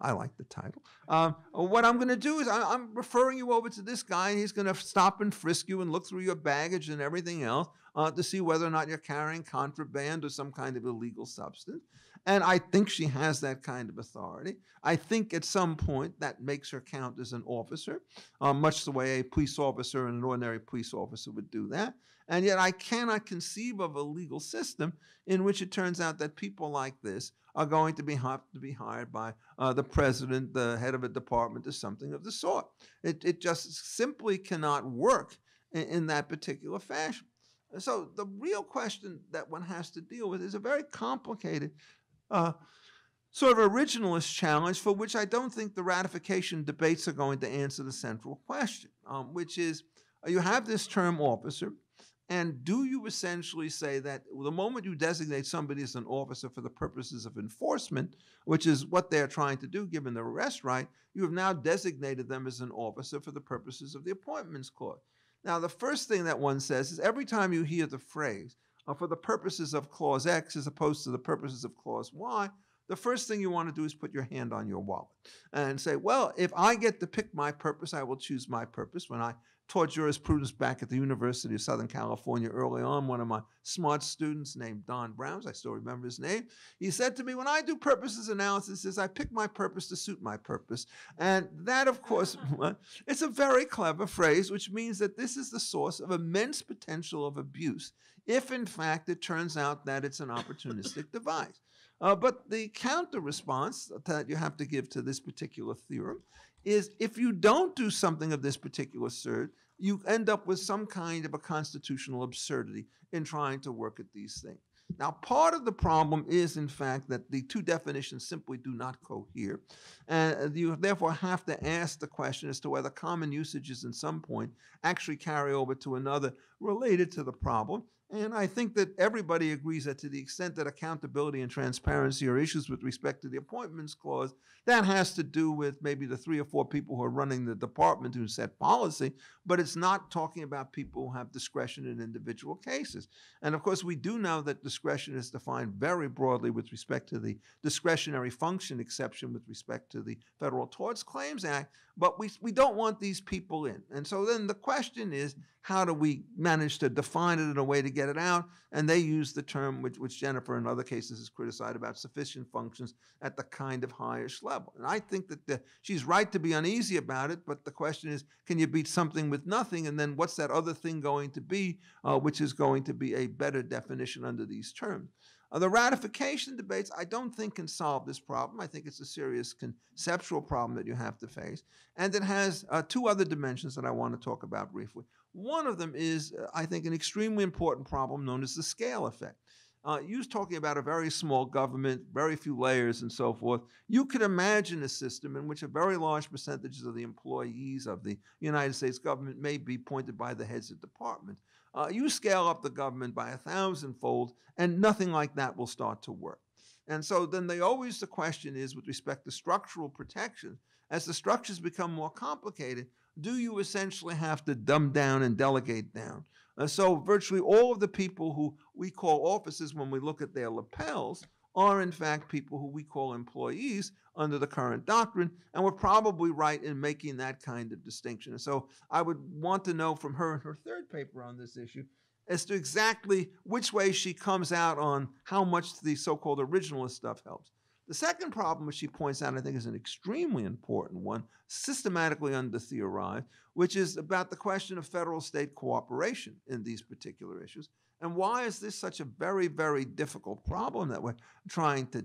I like the title. Um, what I'm going to do is I, am referring you over to this guy, and he's going to stop and frisk you and look through your baggage and everything else uh, to see whether or not you're carrying contraband or some kind of illegal substance. And I think she has that kind of authority. I think at some point that makes her count as an officer, uh, much the way a police officer and an ordinary police officer would do that. And yet I cannot conceive of a legal system in which it turns out that people like this are going to be to be hired by uh, the president, the head of a department, or something of the sort. It, it just simply cannot work in, in that particular fashion. So the real question that one has to deal with is a very complicated uh, sort of originalist challenge for which I don't think the ratification debates are going to answer the central question, um, which is uh, you have this term officer, and do you essentially say that the moment you designate somebody as an officer for the purposes of enforcement, which is what they're trying to do given the arrest right, you have now designated them as an officer for the purposes of the appointments clause. Now, the first thing that one says is every time you hear the phrase, uh, for the purposes of clause X as opposed to the purposes of clause Y, the first thing you want to do is put your hand on your wallet and say, well, if I get to pick my purpose, I will choose my purpose. When I taught jurisprudence back at the University of Southern California early on, one of my smart students named Don Browns, I still remember his name, he said to me, when I do purposes analysis, is I pick my purpose to suit my purpose. And that, of course, <laughs> it's a very clever phrase, which means that this is the source of immense potential of abuse if in fact it turns out that it's an opportunistic device. Uh, but the counter response that you have to give to this particular theorem is if you don't do something of this particular sort, you end up with some kind of a constitutional absurdity in trying to work at these things. Now, part of the problem is, in fact, that the two definitions simply do not cohere. And you therefore have to ask the question as to whether common usages in some point actually carry over to another related to the problem. And I think that everybody agrees that to the extent that accountability and transparency are issues with respect to the appointments clause, that has to do with maybe the three or four people who are running the department who set policy, but it's not talking about people who have discretion in individual cases. And of course, we do know that discretion is defined very broadly with respect to the discretionary function exception with respect to the Federal Torts Claims Act, but we, we don't want these people in. And so then the question is, how do we manage to define it in a way to get it out? And they use the term, which, which Jennifer in other cases has criticized about sufficient functions at the kind of highest level. And I think that the, she's right to be uneasy about it, but the question is, can you beat something with nothing? And then what's that other thing going to be, uh, which is going to be a better definition under these terms? Uh, the ratification debates, I don't think can solve this problem. I think it's a serious conceptual problem that you have to face. And it has uh, two other dimensions that I want to talk about briefly. One of them is, uh, I think, an extremely important problem known as the scale effect. Uh, you was talking about a very small government, very few layers, and so forth. You could imagine a system in which a very large percentage of the employees of the United States government may be appointed by the heads of department. Uh, you scale up the government by a thousandfold, and nothing like that will start to work. And so then they always the question is with respect to structural protection, as the structures become more complicated, do you essentially have to dumb down and delegate down? Uh, so virtually all of the people who we call officers when we look at their lapels are in fact people who we call employees under the current doctrine, and we're probably right in making that kind of distinction. And so I would want to know from her in her third paper on this issue as to exactly which way she comes out on how much the so-called originalist stuff helps. The second problem, which she points out, I think is an extremely important one, systematically under-theorized, which is about the question of federal-state cooperation in these particular issues. And why is this such a very, very difficult problem that we're trying to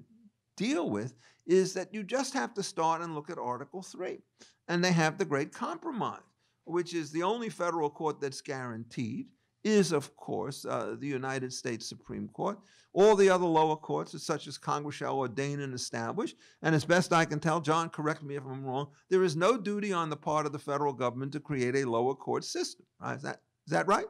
deal with is that you just have to start and look at Article 3. And they have the Great Compromise, which is the only federal court that's guaranteed, is, of course, uh, the United States Supreme Court. All the other lower courts, such as Congress shall ordain and establish. And as best I can tell, John, correct me if I'm wrong, there is no duty on the part of the federal government to create a lower court system. Right? Is, that, is that right?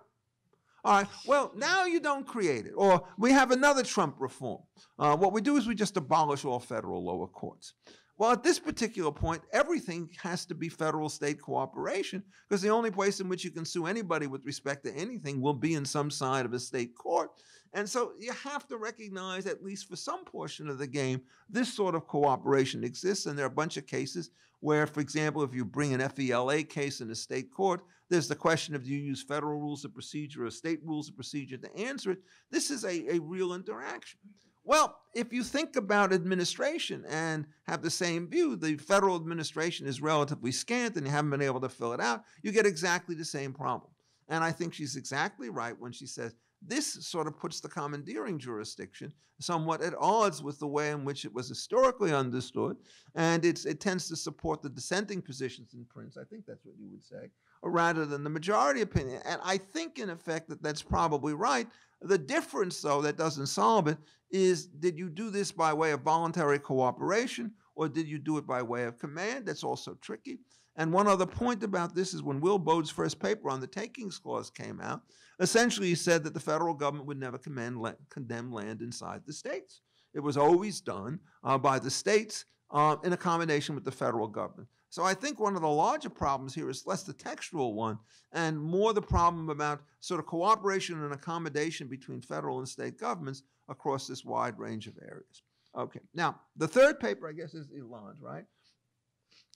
All right. Well, now you don't create it. Or we have another Trump reform. Uh, what we do is we just abolish all federal lower courts. Well, at this particular point, everything has to be federal state cooperation because the only place in which you can sue anybody with respect to anything will be in some side of a state court. And so you have to recognize, at least for some portion of the game, this sort of cooperation exists. And there are a bunch of cases where, for example, if you bring an FELA case in a state court, there's the question of do you use federal rules of procedure or state rules of procedure to answer it. This is a, a real interaction. Well, if you think about administration and have the same view, the federal administration is relatively scant and you haven't been able to fill it out, you get exactly the same problem. And I think she's exactly right when she says this sort of puts the commandeering jurisdiction somewhat at odds with the way in which it was historically understood, and it tends to support the dissenting positions in Printz. I think that's what you would say, rather than the majority opinion. And I think, in effect, that that's probably right. The difference, though, that doesn't solve it is did you do this by way of voluntary cooperation or did you do it by way of command? That's also tricky. And one other point about this is when Will Baude's first paper on the takings clause came out, essentially he said that the federal government would never command, condemn land inside the states. It was always done uh, by the states uh, in a combination with the federal government. So I think one of the larger problems here is less the textual one and more the problem about sort of cooperation and accommodation between federal and state governments across this wide range of areas. Okay, now the third paper, I guess, is Ilan's, right?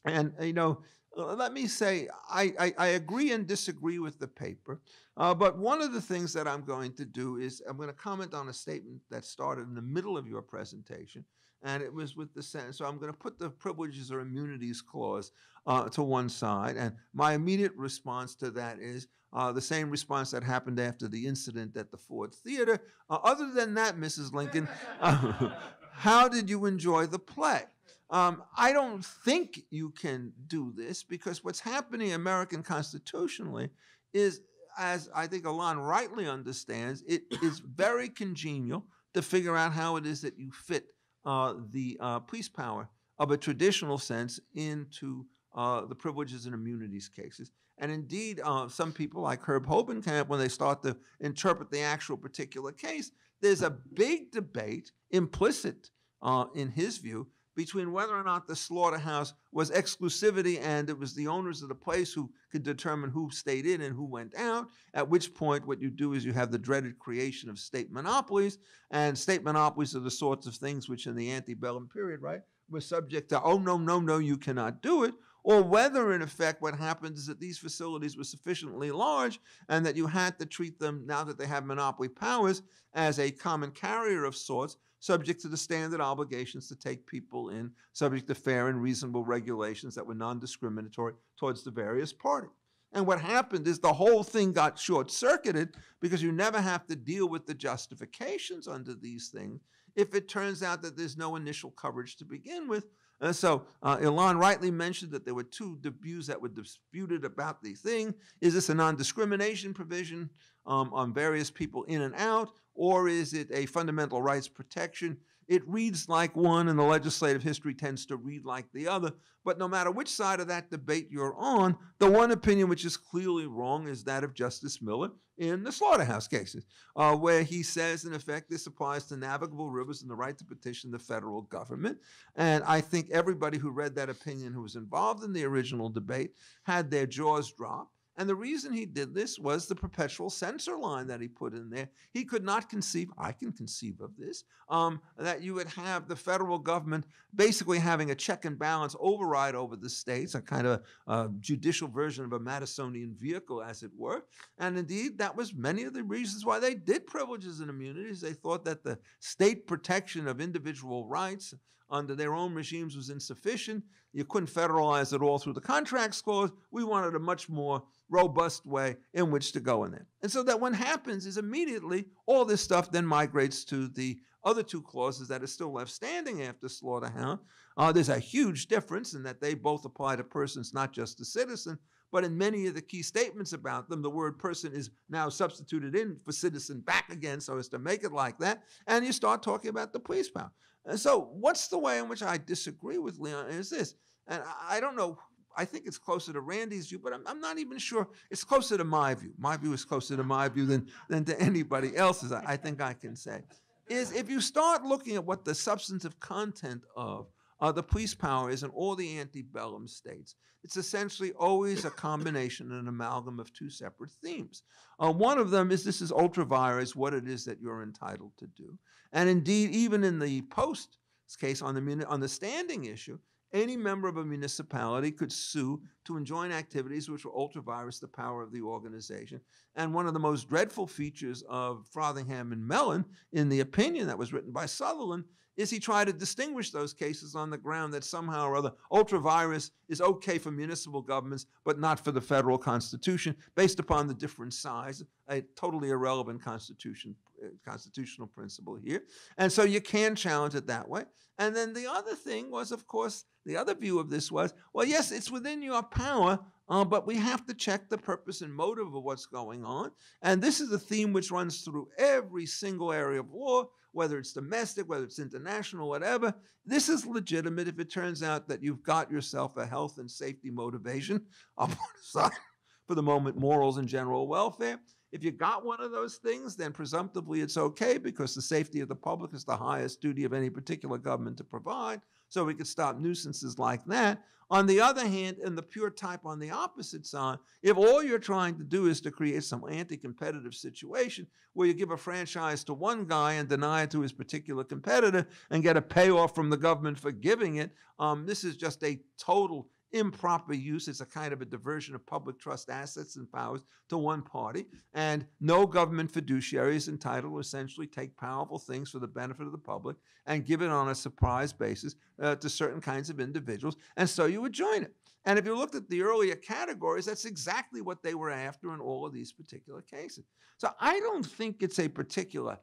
And, you know, let me say, I, I, I, agree and disagree with the paper, uh, but one of the things that I'm going to do is I'm going to comment on a statement that started in the middle of your presentation, and it was with the sentence. So I'm going to put the privileges or immunities clause uh, to one side, and my immediate response to that is uh, the same response that happened after the incident at the Ford Theater. Uh, other than that, Mrs. Lincoln, <laughs> how did you enjoy the play? Um, I don't think you can do this because what's happening American constitutionally is, as I think Ilan rightly understands, it is very congenial to figure out how it is that you fit uh, the uh, police power of a traditional sense into uh, the privileges and immunities cases. And indeed, uh, some people like Herb Hovenkamp, when they start to interpret the actual particular case, there's a big debate implicit uh, in his view between whether or not the slaughterhouse was exclusivity and it was the owners of the place who could determine who stayed in and who went out. At which point, what you do is you have the dreaded creation of state monopolies, and state monopolies are the sorts of things which, in the antebellum period, right, were subject to, oh, no, no, no, you cannot do it. Or whether, in effect, what happened is that these facilities were sufficiently large and that you had to treat them, now that they have monopoly powers, as a common carrier of sorts, subject to the standard obligations to take people in, subject to fair and reasonable regulations that were non-discriminatory towards the various parties. And what happened is the whole thing got short-circuited because you never have to deal with the justifications under these things if it turns out that there's no initial coverage to begin with. Uh, so uh, Ilan rightly mentioned that there were two views that were disputed about the thing. Is this a non-discrimination provision um, on various people in and out, or is it a fundamental rights protection? It reads like one, and the legislative history tends to read like the other. But no matter which side of that debate you're on, the one opinion which is clearly wrong is that of Justice Miller in the slaughterhouse cases, uh, where he says, in effect, this applies to navigable rivers and the right to petition the federal government. And I think everybody who read that opinion who was involved in the original debate had their jaws drop. And the reason he did this was the perpetual censor line that he put in there. He could not conceive, I can conceive of this, um, that you would have the federal government basically having a check and balance override over the states, a kind of uh, judicial version of a Madisonian vehicle, as it were. And indeed, that was many of the reasons why they did privileges and immunities. They thought that the state protection of individual rights under their own regimes was insufficient. You couldn't federalize it all through the contracts clause. We wanted a much more robust way in which to go in there. And so that what happens is immediately all this stuff then migrates to the other two clauses that are still left standing after slaughterhouse. Uh, there's a huge difference in that they both apply to persons, not just to citizen, but in many of the key statements about them, the word person is now substituted in for citizen back again so as to make it like that. And you start talking about the police power. And so, what's the way in which I disagree with Ilan is this, and I don't know. I think it's closer to Randy's view, but I'm, I'm not even sure. It's closer to my view. My view is closer to my view than, than to anybody else's, I, I think I can say. Is if you start looking at what the substantive content of uh, the police power is in all the antebellum states. It's essentially always a combination, an amalgam of two separate themes. Uh, one of them is this is ultra vires, what it is that you're entitled to do. And indeed, even in the post case on the, on the standing issue, any member of a municipality could sue to enjoin activities which will ultra vires the power of the organization. And one of the most dreadful features of Frothingham and Mellon, in the opinion that was written by Sutherland, is he tried to distinguish those cases on the ground that somehow or other ultra vires is okay for municipal governments, but not for the federal constitution, based upon the different size, a totally irrelevant constitution, uh, constitutional principle here. And so you can challenge it that way. And then the other thing was, of course, the other view of this was, well, yes, it's within your power, uh, but we have to check the purpose and motive of what's going on. And this is a theme which runs through every single area of law, whether it's domestic, whether it's international, whatever. This is legitimate if it turns out that you've got yourself a health and safety motivation. <laughs> I'll for the moment morals and general welfare. If you got one of those things, then presumptively it's okay because the safety of the public is the highest duty of any particular government to provide. So we could stop nuisances like that. On the other hand, in the pure type on the opposite side, if all you're trying to do is to create some anti competitive situation where you give a franchise to one guy and deny it to his particular competitor and get a payoff from the government for giving it, um, this is just a total improper use. It's a kind of a diversion of public trust assets and powers to one party. And no government fiduciary is entitled to essentially take powerful things for the benefit of the public and give it on a surprise basis uh, to certain kinds of individuals. And so you would join it. And if you looked at the earlier categories, that's exactly what they were after in all of these particular cases. So I don't think it's a particular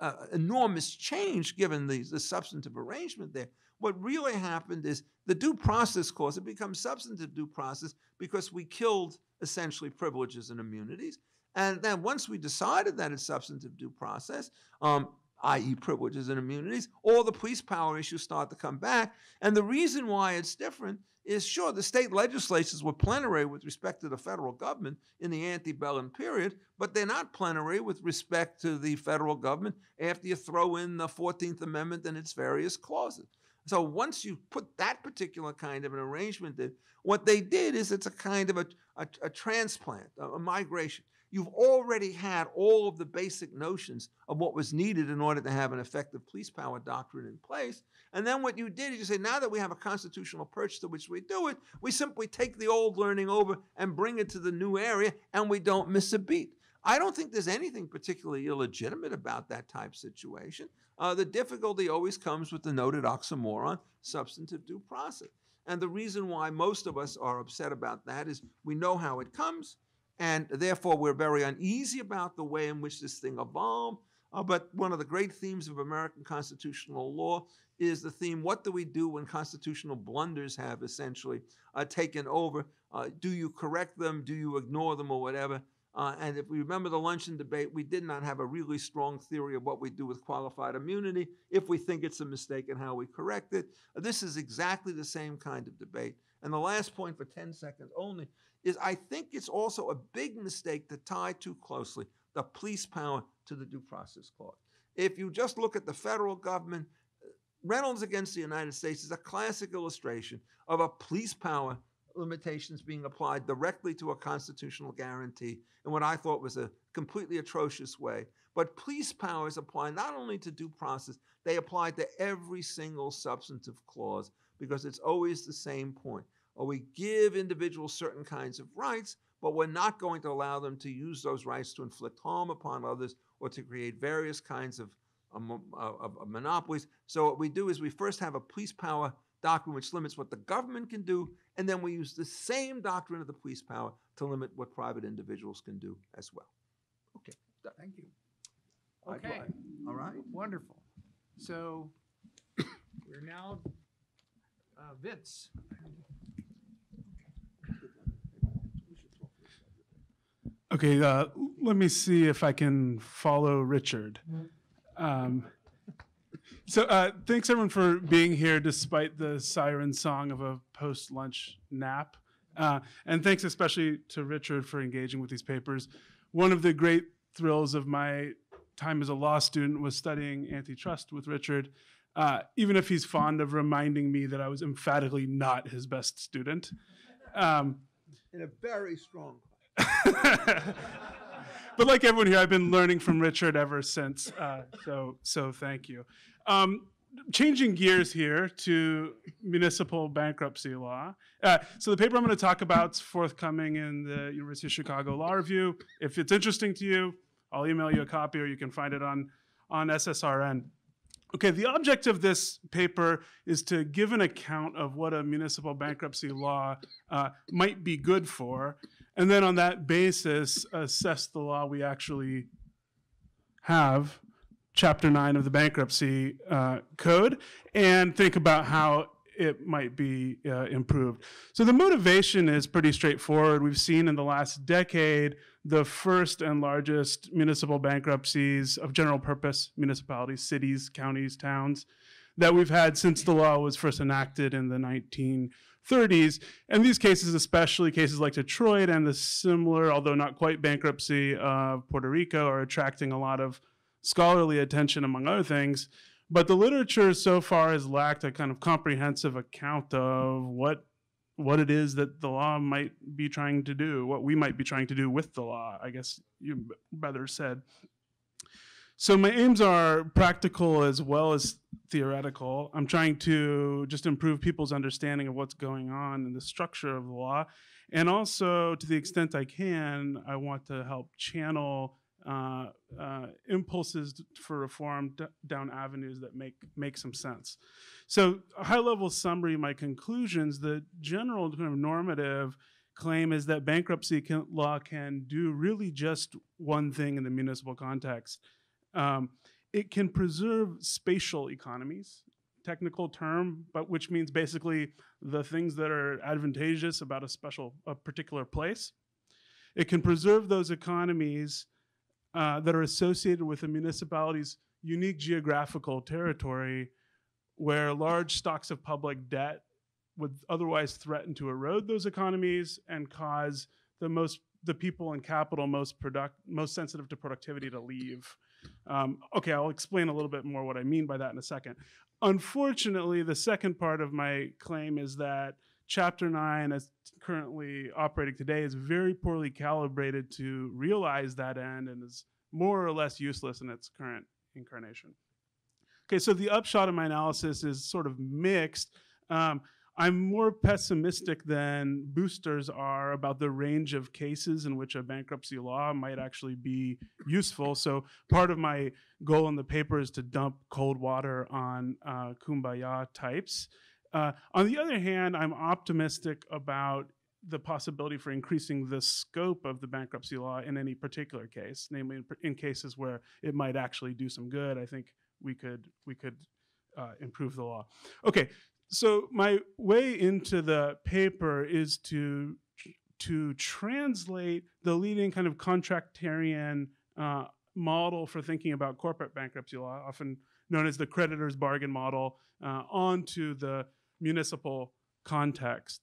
uh, enormous change given the, the substantive arrangement there. What really happened is the due process clause, it becomes substantive due process because we killed essentially privileges and immunities. And then once we decided that it's substantive due process, um, i.e., privileges and immunities, all the police power issues start to come back. And the reason why it's different is sure, the state legislatures were plenary with respect to the federal government in the antebellum period, but they're not plenary with respect to the federal government after you throw in the 14th Amendment and its various clauses. So once you put that particular kind of an arrangement in, what they did is it's a kind of a, a, a transplant, a, a migration. You've already had all of the basic notions of what was needed in order to have an effective police power doctrine in place. And then what you did is you say, now that we have a constitutional perch to which we do it, we simply take the old learning over and bring it to the new area, and we don't miss a beat. I don't think there's anything particularly illegitimate about that type situation. Uh, the difficulty always comes with the noted oxymoron, substantive due process. And the reason why most of us are upset about that is we know how it comes, and therefore we're very uneasy about the way in which this thing evolved. Uh, but one of the great themes of American constitutional law is the theme what do we do when constitutional blunders have essentially uh, taken over? Uh, do you correct them? Do you ignore them or whatever? Uh, and if we remember the luncheon debate, we did not have a really strong theory of what we do with qualified immunity if we think it's a mistake and how we correct it. This is exactly the same kind of debate. And the last point for 10 seconds only is I think it's also a big mistake to tie too closely the police power to the due process clause. If you just look at the federal government, uh, Reynolds against the United States is a classic illustration of a police power limitations being applied directly to a constitutional guarantee in what I thought was a completely atrocious way. But police powers apply not only to due process, they apply to every single substantive clause because it's always the same point. Or we give individuals certain kinds of rights, but we're not going to allow them to use those rights to inflict harm upon others or to create various kinds of, um, of, of monopolies. So what we do is we first have a police power doctrine which limits what the government can do, and then we use the same doctrine of the police power to limit what private individuals can do as well. Okay. Thank you. Okay, eye. All right. wonderful. So <coughs> we're now, uh, Vince. Okay, uh, let me see if I can follow Richard. Um, so, uh, thanks everyone for being here despite the siren song of a post lunch nap. Uh, and thanks especially to Richard for engaging with these papers. One of the great thrills of my time as a law student was studying antitrust with Richard, uh, even if he's fond of reminding me that I was emphatically not his best student. Um, In a very strong <laughs> but like everyone here, I've been learning from Richard ever since. Uh, so, so thank you. Um, changing gears here to municipal bankruptcy law. Uh, so the paper I'm going to talk about is forthcoming in the University of Chicago Law Review. If it's interesting to you, I'll email you a copy, or you can find it on on SSRN. Okay, the object of this paper is to give an account of what a municipal bankruptcy law uh, might be good for, and then on that basis, assess the law we actually have, Chapter 9 of the Bankruptcy uh, Code, and think about how it might be uh, improved. So the motivation is pretty straightforward. We've seen in the last decade the first and largest municipal bankruptcies of general purpose municipalities, cities, counties, towns that we've had since the law was first enacted in the 1930s. And these cases, especially cases like Detroit and the similar, although not quite bankruptcy of Puerto Rico, are attracting a lot of scholarly attention, among other things. But the literature so far has lacked a kind of comprehensive account of what what it is that the law might be trying to do, what we might be trying to do with the law, I guess you better said. So my aims are practical as well as theoretical. I'm trying to just improve people's understanding of what's going on in the structure of the law. And also, to the extent I can, I want to help channel uh, uh, impulses for reform down avenues that make make some sense. So, a high level summary, my conclusions, the general kind of normative claim is that bankruptcy can, law can do really just one thing in the municipal context. Um, it can preserve spatial economies, technical term, but which means basically the things that are advantageous about a special, a particular place. It can preserve those economies uh, that are associated with a municipality's unique geographical territory where large stocks of public debt would otherwise threaten to erode those economies and cause the most the people and capital most product most sensitive to productivity to leave. Um, okay, I'll explain a little bit more what I mean by that in a second. Unfortunately, the second part of my claim is that Chapter 9, as currently operating today, is very poorly calibrated to realize that end and is more or less useless in its current incarnation. Okay, so the upshot of my analysis is sort of mixed. Um, I'm more pessimistic than boosters are about the range of cases in which a bankruptcy law might actually be useful. So part of my goal in the paper is to dump cold water on uh, kumbaya types. Uh, on the other hand, I'm optimistic about the possibility for increasing the scope of the bankruptcy law in any particular case, namely in, in cases where it might actually do some good. I think we could we could uh, improve the law. Okay, so my way into the paper is to to translate the leading kind of contractarian uh, model for thinking about corporate bankruptcy law, often known as the creditor's bargain model, uh, onto the municipal context.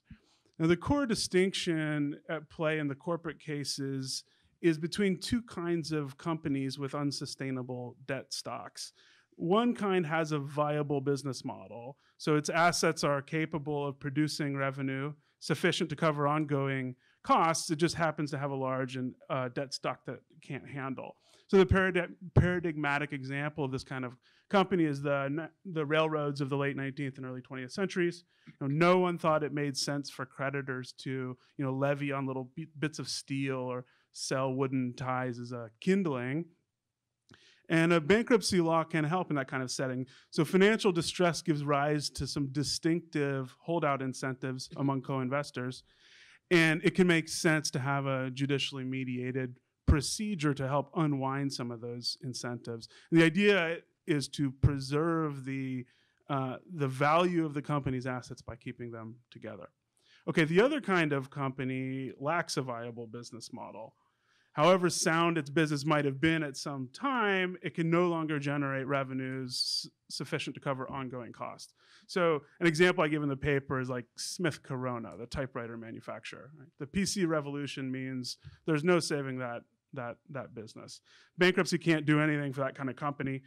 Now, the core distinction at play in the corporate cases is between two kinds of companies with unsustainable debt stocks. One kind has a viable business model, so its assets are capable of producing revenue sufficient to cover ongoing costs. It just happens to have a large and uh, debt stock that can't handle. So the parad- paradigmatic example of this kind of company is the the railroads of the late 19th and early 20th centuries. You know, no one thought it made sense for creditors to you know levy on little bits of steel or sell wooden ties as a kindling. And a bankruptcy law can help in that kind of setting. So financial distress gives rise to some distinctive holdout incentives among co-investors. And it can make sense to have a judicially mediated procedure to help unwind some of those incentives. And the idea is to preserve the, uh, the value of the company's assets by keeping them together. Okay, the other kind of company lacks a viable business model however sound its business might have been at some time, it can no longer generate revenues sufficient to cover ongoing costs. So an example I give in the paper is like Smith Corona, the typewriter manufacturer. Right? The PC revolution means there's no saving that, that, that business. Bankruptcy can't do anything for that kind of company.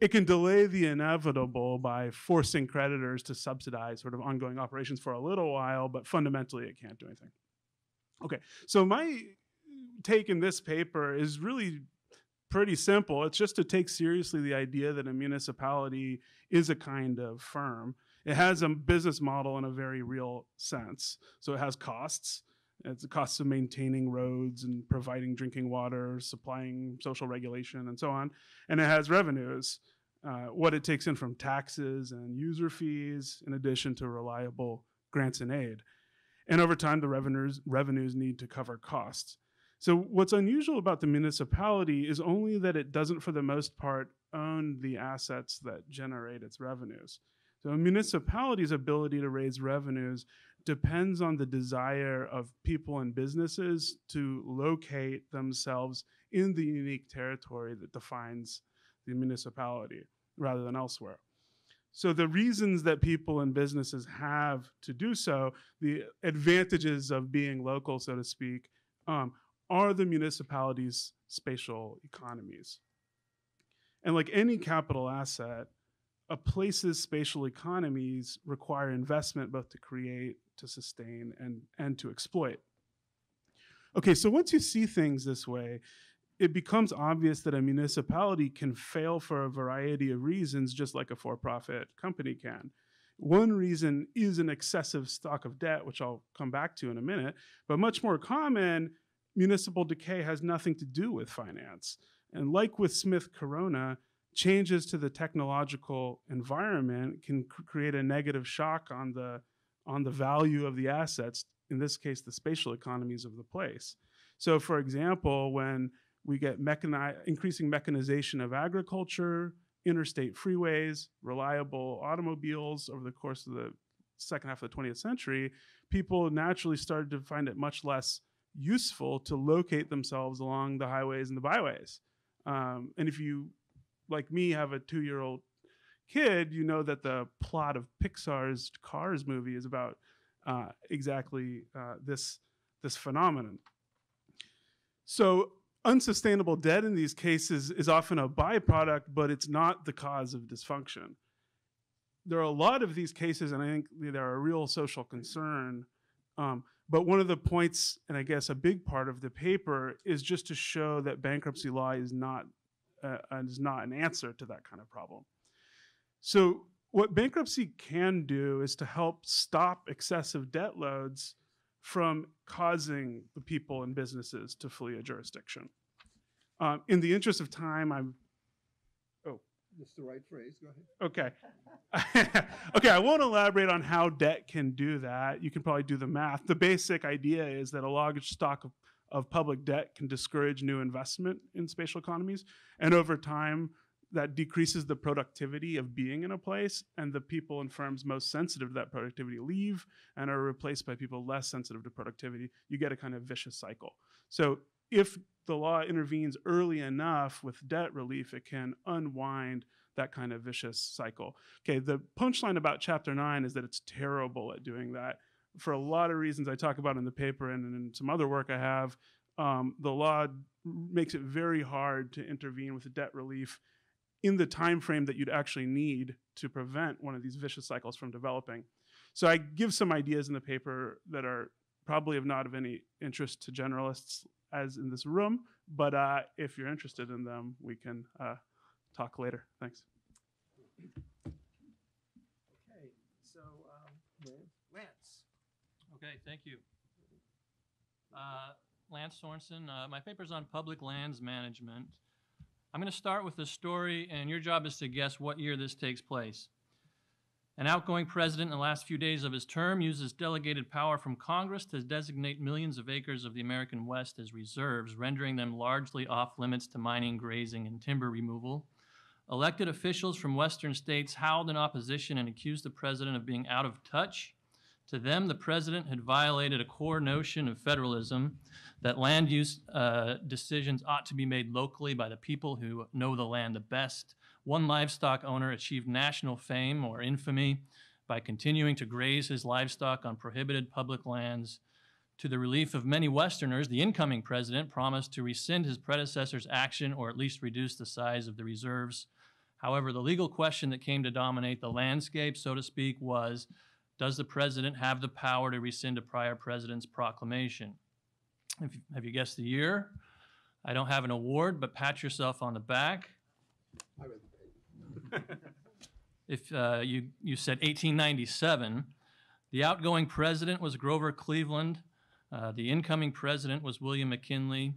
It can delay the inevitable by forcing creditors to subsidize sort of ongoing operations for a little while, but fundamentally it can't do anything. Okay, so my take in this paper is really pretty simple. It's just to take seriously the idea that a municipality is a kind of firm. It has a business model in a very real sense. So it has costs. It's the costs of maintaining roads and providing drinking water, supplying social regulation, and so on. And it has revenues, uh, what it takes in from taxes and user fees, in addition to reliable grants and aid. And over time, the revenues, revenues need to cover costs. So what's unusual about the municipality is only that it doesn't, for the most part, own the assets that generate its revenues. So a municipality's ability to raise revenues depends on the desire of people and businesses to locate themselves in the unique territory that defines the municipality rather than elsewhere. So the reasons that people and businesses have to do so, the advantages of being local, so to speak, um, are the municipalities' spatial economies. And like any capital asset, a place's spatial economies require investment both to create, to sustain, and, and to exploit. Okay, so once you see things this way, it becomes obvious that a municipality can fail for a variety of reasons, just like a for profit company can. One reason is an excessive stock of debt, which I'll come back to in a minute, but much more common municipal decay has nothing to do with finance. And like with Smith Corona, changes to the technological environment can cr create a negative shock on the, on the value of the assets, in this case, the spatial economies of the place. So for example, when we get mechani increasing mechanization of agriculture, interstate freeways, reliable automobiles over the course of the second half of the 20th century, people naturally started to find it much less useful to locate themselves along the highways and the byways. Um, and if you like me have a two-year-old kid, you know that the plot of Pixar's Cars movie is about uh, exactly uh, this this phenomenon. So unsustainable debt in these cases is often a byproduct, but it's not the cause of dysfunction. There are a lot of these cases, and I think they're a real social concern. Um, but one of the points, and I guess a big part of the paper, is just to show that bankruptcy law is not uh, is not an answer to that kind of problem. So what bankruptcy can do is to help stop excessive debt loads from causing the people and businesses to flee a jurisdiction. Um, in the interest of time, I'm That's the right phrase, go ahead. okay. <laughs> okay, I won't elaborate on how debt can do that. You can probably do the math. The basic idea is that a large stock of, of public debt can discourage new investment in spatial economies, and over time, that decreases the productivity of being in a place, and the people and firms most sensitive to that productivity leave and are replaced by people less sensitive to productivity. You get a kind of vicious cycle. So if the law intervenes early enough with debt relief, it can unwind that kind of vicious cycle. Okay, the punchline about Chapter 9 is that it's terrible at doing that. For a lot of reasons I talk about in the paper and in some other work I have, um, the law makes it very hard to intervene with debt relief in the time frame that you'd actually need to prevent one of these vicious cycles from developing. So I give some ideas in the paper that are probably of not of any interest to generalists as in this room, but uh, if you're interested in them, we can uh, talk later. Thanks. Okay, so, um, Lance. Okay, thank you. Uh, Lance Sorenson, uh, my paper's on public lands management. I'm going to start with a story, and your job is to guess what year this takes place. An outgoing president in the last few days of his term uses delegated power from Congress to designate millions of acres of the American West as reserves, rendering them largely off limits to mining, grazing, and timber removal. Elected officials from Western states howled in opposition and accused the president of being out of touch. To them, the president had violated a core notion of federalism that land use uh, decisions ought to be made locally by the people who know the land the best. One livestock owner achieved national fame or infamy by continuing to graze his livestock on prohibited public lands. To the relief of many Westerners, the incoming president promised to rescind his predecessor's action or at least reduce the size of the reserves. However, the legal question that came to dominate the landscape, so to speak, was Does the president have the power to rescind a prior president's proclamation? If, have you guessed the year? I don't have an award, but pat yourself on the back. I read the paper. <laughs> If uh, you, you said 1897, the outgoing president was Grover Cleveland. Uh, the incoming president was William McKinley.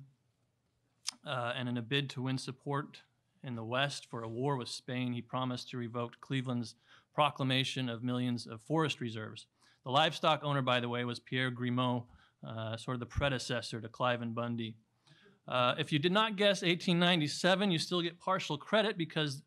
Uh, and in a bid to win support in the West for a war with Spain, he promised to revoke Cleveland's proclamation of millions of forest reserves. The livestock owner, by the way, was Pierre Grimaud, uh, sort of the predecessor to Cliven Bundy. Uh, if you did not guess 1897, you still get partial credit because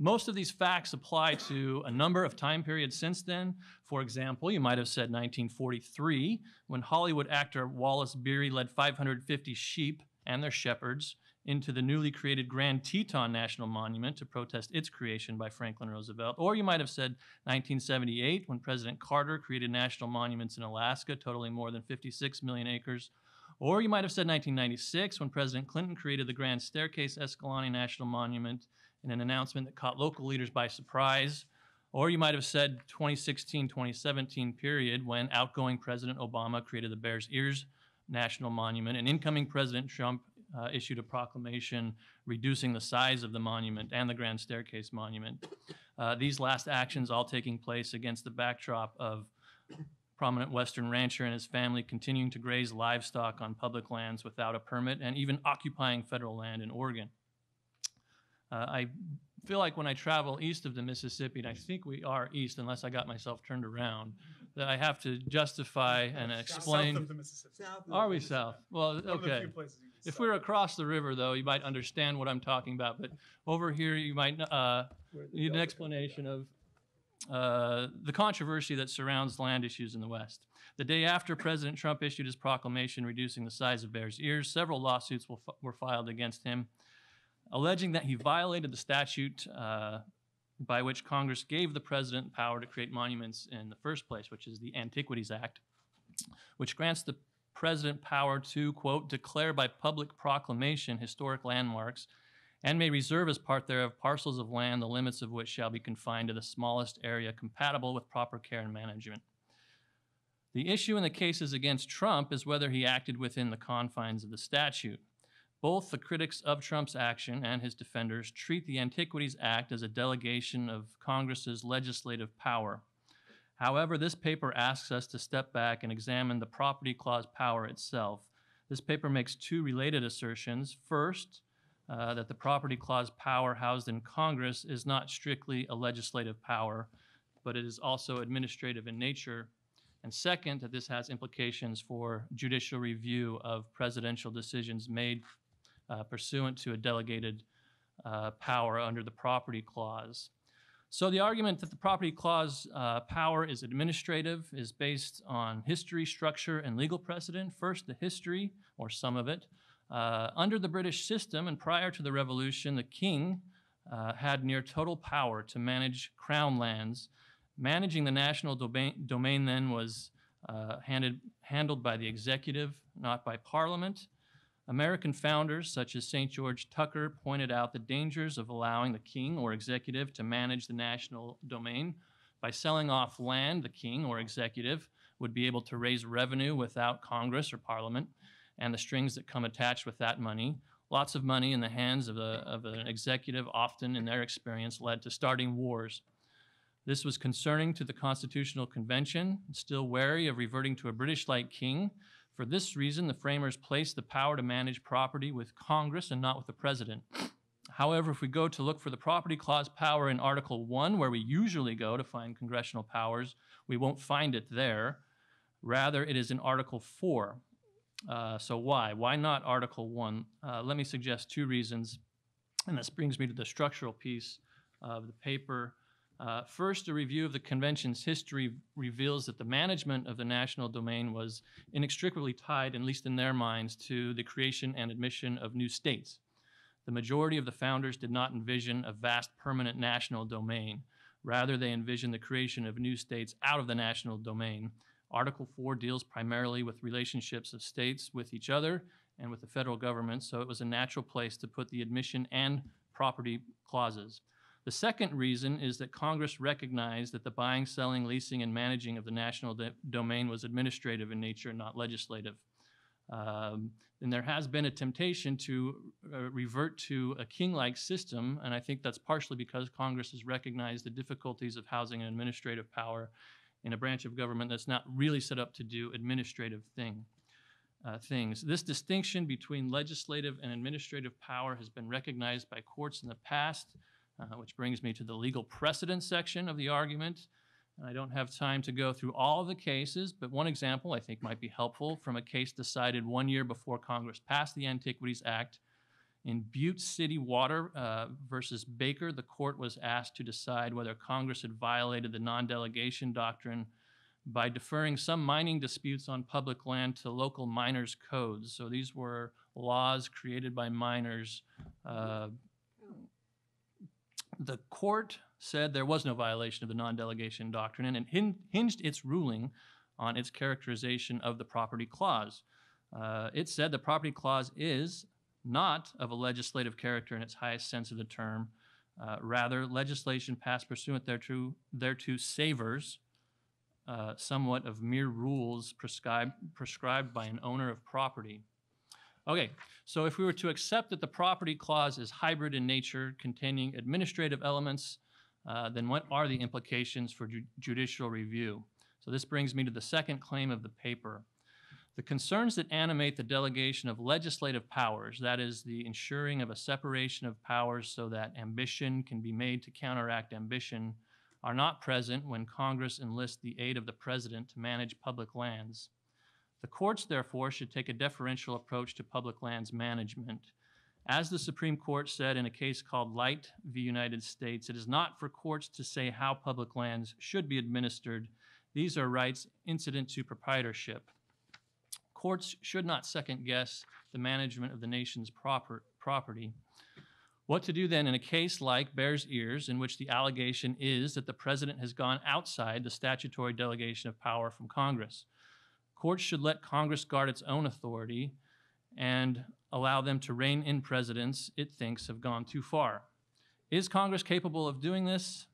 most of these facts apply to a number of time periods since then. For example, you might have said 1943, when Hollywood actor Wallace Beery led 550 sheep and their shepherds into the newly created Grand Teton National Monument to protest its creation by Franklin Roosevelt. Or you might have said 1978, when President Carter created national monuments in Alaska, totaling more than 56 million acres. Or you might have said 1996, when President Clinton created the Grand Staircase Escalante National Monument in an announcement that caught local leaders by surprise. Or you might have said 2016 2017 period when outgoing President Obama created the Bears Ears National Monument and incoming President Trump uh, issued a proclamation reducing the size of the monument and the Grand Staircase Monument. Uh, these last actions all taking place against the backdrop of prominent Western rancher and his family continuing to graze livestock on public lands without a permit and even occupying federal land in Oregon. Uh, I feel like when I travel east of the Mississippi, and I think we are east unless I got myself turned around, that I have to justify and explain. South of the Mississippi. South of Are we south? Well, One of the okay. few places you can If we were across the river, though, you might understand what I'm talking about. But over here, you might uh, need an explanation of uh, the controversy that surrounds land issues in the West. The day after President Trump issued his proclamation reducing the size of Bears Ears, several lawsuits were filed against him. Alleging that he violated the statute uh, by which Congress gave the president power to create monuments in the first place, which is the Antiquities Act, which grants the president power to, quote, declare by public proclamation historic landmarks and may reserve as part thereof parcels of land, the limits of which shall be confined to the smallest area compatible with proper care and management. The issue in the cases against Trump is whether he acted within the confines of the statute. Both the critics of Trump's action and his defenders treat the Antiquities Act as a delegation of Congress's legislative power. However, this paper asks us to step back and examine the Property Clause power itself. This paper makes two related assertions. First, uh, that the Property Clause power housed in Congress is not strictly a legislative power, but it is also administrative in nature. And second, that this has implications for judicial review of presidential decisions made uh, pursuant to a delegated uh, power under the Property Clause. So the argument that the Property Clause uh, power is administrative is based on history, structure, and legal precedent. First, the history, or some of it. Uh, under the British system and prior to the Revolution, the king uh, had near total power to manage crown lands. Managing the national domain, domain then was uh, handed, handled by the executive, not by parliament. American founders, such as St. George Tucker, pointed out the dangers of allowing the king or executive to manage the national domain. By selling off land, the king or executive would be able to raise revenue without Congress or Parliament and the strings that come attached with that money. Lots of money in the hands of, a, of an executive, often in their experience, led to starting wars. This was concerning to the Constitutional Convention, still wary of reverting to a British like king. For this reason, the framers placed the power to manage property with Congress and not with the president. However, if we go to look for the Property Clause power in Article 1, where we usually go to find congressional powers, we won't find it there. Rather, it is in Article 4. Uh, so why? Why not Article 1? Uh, let me suggest two reasons, and this brings me to the structural piece of the paper. Uh, first, a review of the convention's history reveals that the management of the national domain was inextricably tied, at least in their minds, to the creation and admission of new states. The majority of the founders did not envision a vast permanent national domain. Rather, they envisioned the creation of new states out of the national domain. Article 4 deals primarily with relationships of states with each other and with the federal government, so it was a natural place to put the admission and property clauses. The second reason is that Congress recognized that the buying, selling, leasing, and managing of the national do- domain was administrative in nature, not legislative. Um, and there has been a temptation to uh, revert to a king like system, and I think that's partially because Congress has recognized the difficulties of housing an administrative power in a branch of government that's not really set up to do administrative thing, uh, things. This distinction between legislative and administrative power has been recognized by courts in the past, uh, which brings me to the legal precedent section of the argument. And I don't have time to go through all the cases, but one example I think might be helpful from a case decided one year before Congress passed the Antiquities Act. In Butte City Water uh, versus Baker, the court was asked to decide whether Congress had violated the non delegation doctrine by deferring some mining disputes on public land to local miners' codes. So these were laws created by miners. Uh, the court said there was no violation of the non delegation doctrine and it hin- hinged its ruling on its characterization of the property clause. Uh, it said the property clause is not of a legislative character in its highest sense of the term. Uh, rather, legislation passed pursuant thereto, thereto savors uh, somewhat of mere rules prescribed, prescribed by an owner of property. Okay, so if we were to accept that the property clause is hybrid in nature, containing administrative elements, uh, then what are the implications for ju- judicial review? So this brings me to the second claim of the paper. The concerns that animate the delegation of legislative powers, that is, the ensuring of a separation of powers so that ambition can be made to counteract ambition, are not present when Congress enlists the aid of the president to manage public lands. The courts, therefore, should take a deferential approach to public lands management. As the Supreme Court said in a case called Light v. United States, it is not for courts to say how public lands should be administered. These are rights incident to proprietorship. Courts should not second guess the management of the nation's proper, property. What to do then in a case like Bears Ears, in which the allegation is that the president has gone outside the statutory delegation of power from Congress? Courts should let Congress guard its own authority and allow them to rein in presidents it thinks have gone too far. Is Congress capable of doing this?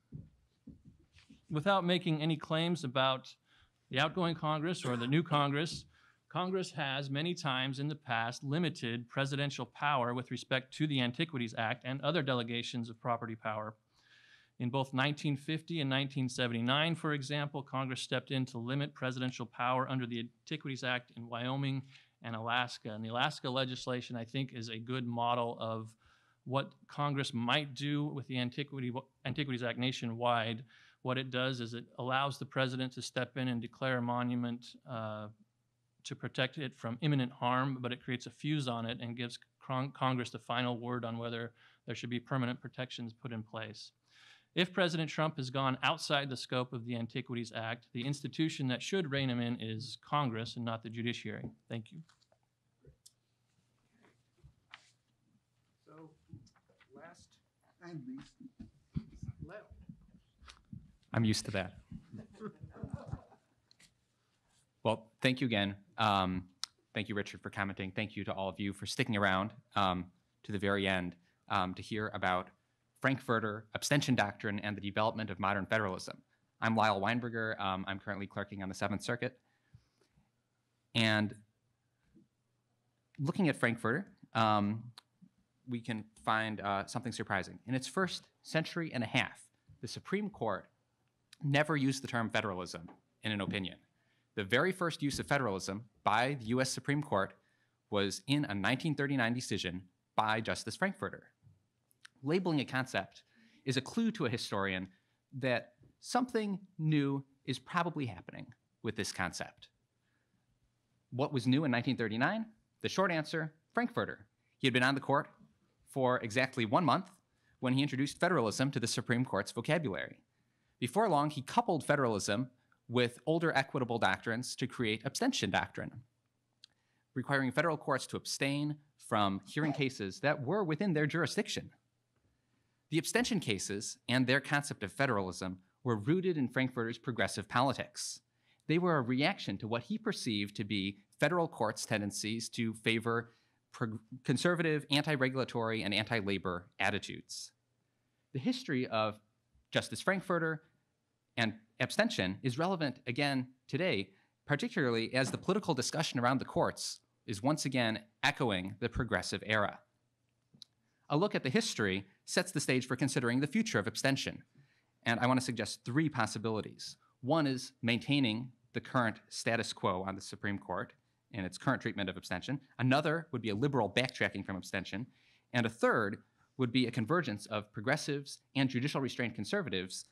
Without making any claims about the outgoing Congress or the new Congress, Congress has many times in the past limited presidential power with respect to the Antiquities Act and other delegations of property power. In both 1950 and 1979, for example, Congress stepped in to limit presidential power under the Antiquities Act in Wyoming and Alaska. And the Alaska legislation, I think, is a good model of what Congress might do with the Antiquity, Antiquities Act nationwide. What it does is it allows the president to step in and declare a monument uh, to protect it from imminent harm, but it creates a fuse on it and gives Congress the final word on whether there should be permanent protections put in place. If President Trump has gone outside the scope of the Antiquities Act, the institution that should rein him in is Congress and not the judiciary. Thank you. So, last, And least. Lael. I'm used to that. Well, thank you again. Um, thank you, Richard, for commenting. Thank you to all of you for sticking around um, to the very end um, to hear about Frankfurter abstention doctrine and the development of modern federalism. I'm Lael Weinberger. Um, I'm currently clerking on the Seventh Circuit. And looking at Frankfurter, um, we can find uh, something surprising. In its first century and a half, the Supreme Court never used the term federalism in an opinion. The very first use of federalism by the US Supreme Court was in a 1939 decision by Justice Frankfurter. Labeling a concept is a clue to a historian that something new is probably happening with this concept. What was new in 1939? The short answer Frankfurter. He had been on the court for exactly one month when he introduced federalism to the Supreme Court's vocabulary. Before long, he coupled federalism with older equitable doctrines to create abstention doctrine, requiring federal courts to abstain from hearing cases that were within their jurisdiction. The abstention cases and their concept of federalism were rooted in Frankfurter's progressive politics. They were a reaction to what he perceived to be federal courts' tendencies to favor conservative, anti regulatory, and anti labor attitudes. The history of Justice Frankfurter and abstention is relevant again today, particularly as the political discussion around the courts is once again echoing the progressive era. A look at the history sets the stage for considering the future of abstention. And I want to suggest three possibilities. One is maintaining the current status quo on the Supreme Court in its current treatment of abstention. Another would be a liberal backtracking from abstention. And a third would be a convergence of progressives and judicial restrained conservatives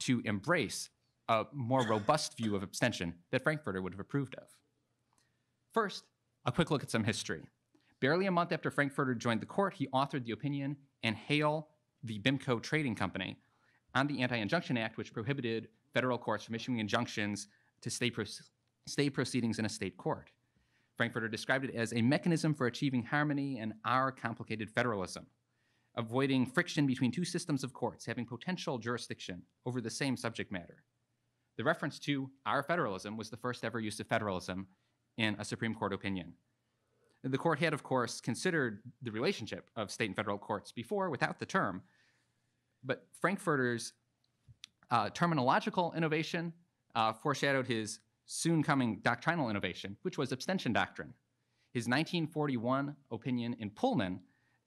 to embrace a more robust view of abstention that Frankfurter would have approved of. First, a quick look at some history. Barely a month after Frankfurter joined the court, he authored the opinion in Hale the Bimco Trading Company on the Anti Injunction Act, which prohibited federal courts from issuing injunctions to stay, proce- stay proceedings in a state court. Frankfurter described it as a mechanism for achieving harmony in our complicated federalism, avoiding friction between two systems of courts having potential jurisdiction over the same subject matter. The reference to our federalism was the first ever use of federalism in a Supreme Court opinion. The court had, of course, considered the relationship of state and federal courts before without the term, but Frankfurter's uh, terminological innovation uh, foreshadowed his soon coming doctrinal innovation, which was abstention doctrine. His 1941 opinion in Pullman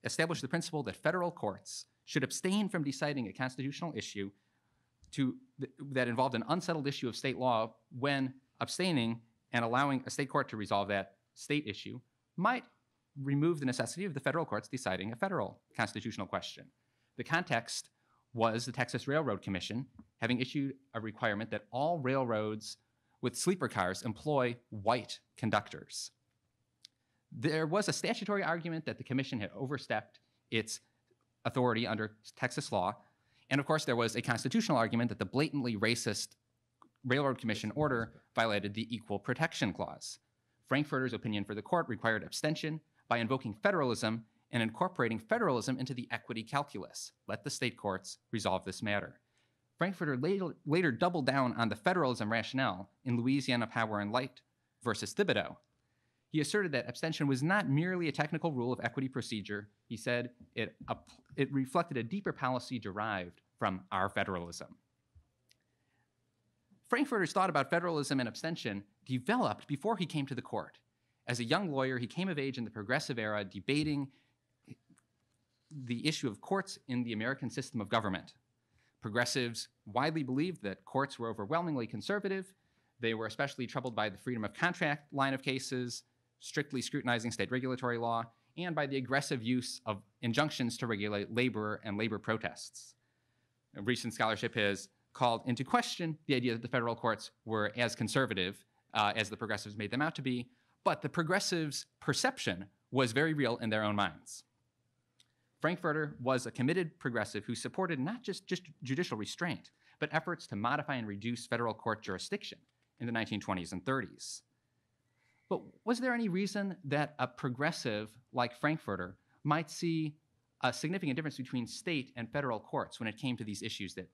established the principle that federal courts should abstain from deciding a constitutional issue to, th- that involved an unsettled issue of state law when abstaining and allowing a state court to resolve that state issue might remove the necessity of the federal courts deciding a federal constitutional question. The context was the Texas Railroad Commission having issued a requirement that all railroads with sleeper cars employ white conductors. There was a statutory argument that the commission had overstepped its authority under Texas law. And of course, there was a constitutional argument that the blatantly racist Railroad Commission order violated the Equal Protection Clause. Frankfurter's opinion for the court required abstention by invoking federalism and incorporating federalism into the equity calculus. Let the state courts resolve this matter. Frankfurter later, later doubled down on the federalism rationale in Louisiana Power and Light versus Thibodaux. He asserted that abstention was not merely a technical rule of equity procedure. He said it, it reflected a deeper policy derived from our federalism. Frankfurter's thought about federalism and abstention developed before he came to the court. As a young lawyer, he came of age in the progressive era, debating the issue of courts in the American system of government. Progressives widely believed that courts were overwhelmingly conservative. They were especially troubled by the freedom of contract line of cases, strictly scrutinizing state regulatory law, and by the aggressive use of injunctions to regulate labor and labor protests. Recent scholarship has called into question the idea that the federal courts were as conservative uh, as the progressives made them out to be, but the progressives' perception was very real in their own minds. Frankfurter was a committed progressive who supported not just, just judicial restraint, but efforts to modify and reduce federal court jurisdiction in the 1920s and 30s. But was there any reason that a progressive like Frankfurter might see a significant difference between state and federal courts when it came to these issues that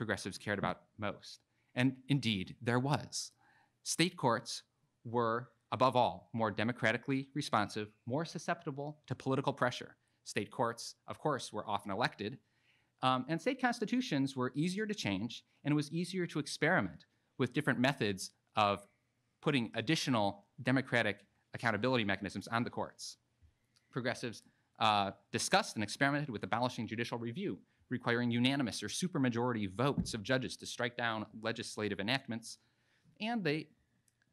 progressives cared about most? And indeed, there was. State courts were, above all, more democratically responsive, more susceptible to political pressure. State courts, of course, were often elected, um, and state constitutions were easier to change, and it was easier to experiment with different methods of putting additional democratic accountability mechanisms on the courts. Progressives uh, discussed and experimented with abolishing judicial review, requiring unanimous or supermajority votes of judges to strike down legislative enactments, and they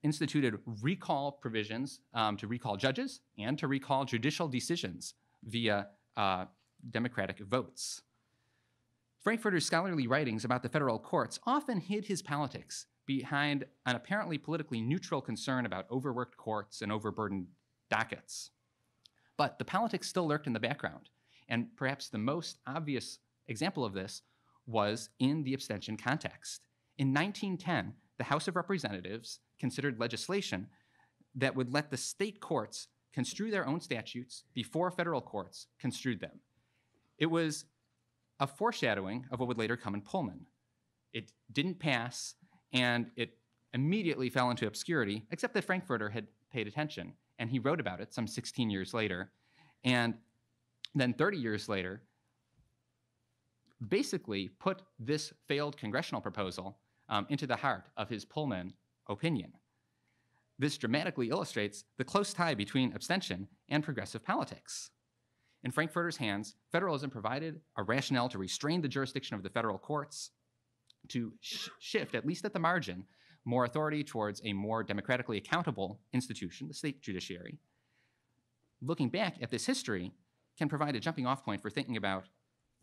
instituted recall provisions um, to recall judges and to recall judicial decisions via uh, democratic votes. Frankfurter's scholarly writings about the federal courts often hid his politics behind an apparently politically neutral concern about overworked courts and overburdened dockets. But the politics still lurked in the background, and perhaps the most obvious example of this was in the abstention context. In 1910, the House of Representatives considered legislation that would let the state courts construe their own statutes before federal courts construed them. It was a foreshadowing of what would later come in Pullman. It didn't pass, and it immediately fell into obscurity, except that Frankfurter had paid attention, and he wrote about it some 16 years later. And then 30 years later, basically put this failed congressional proposal um, into the heart of his Pullman opinion. This dramatically illustrates the close tie between abstention and progressive politics. In Frankfurter's hands, federalism provided a rationale to restrain the jurisdiction of the federal courts, to sh- shift, at least at the margin, more authority towards a more democratically accountable institution, the state judiciary. Looking back at this history can provide a jumping off point for thinking about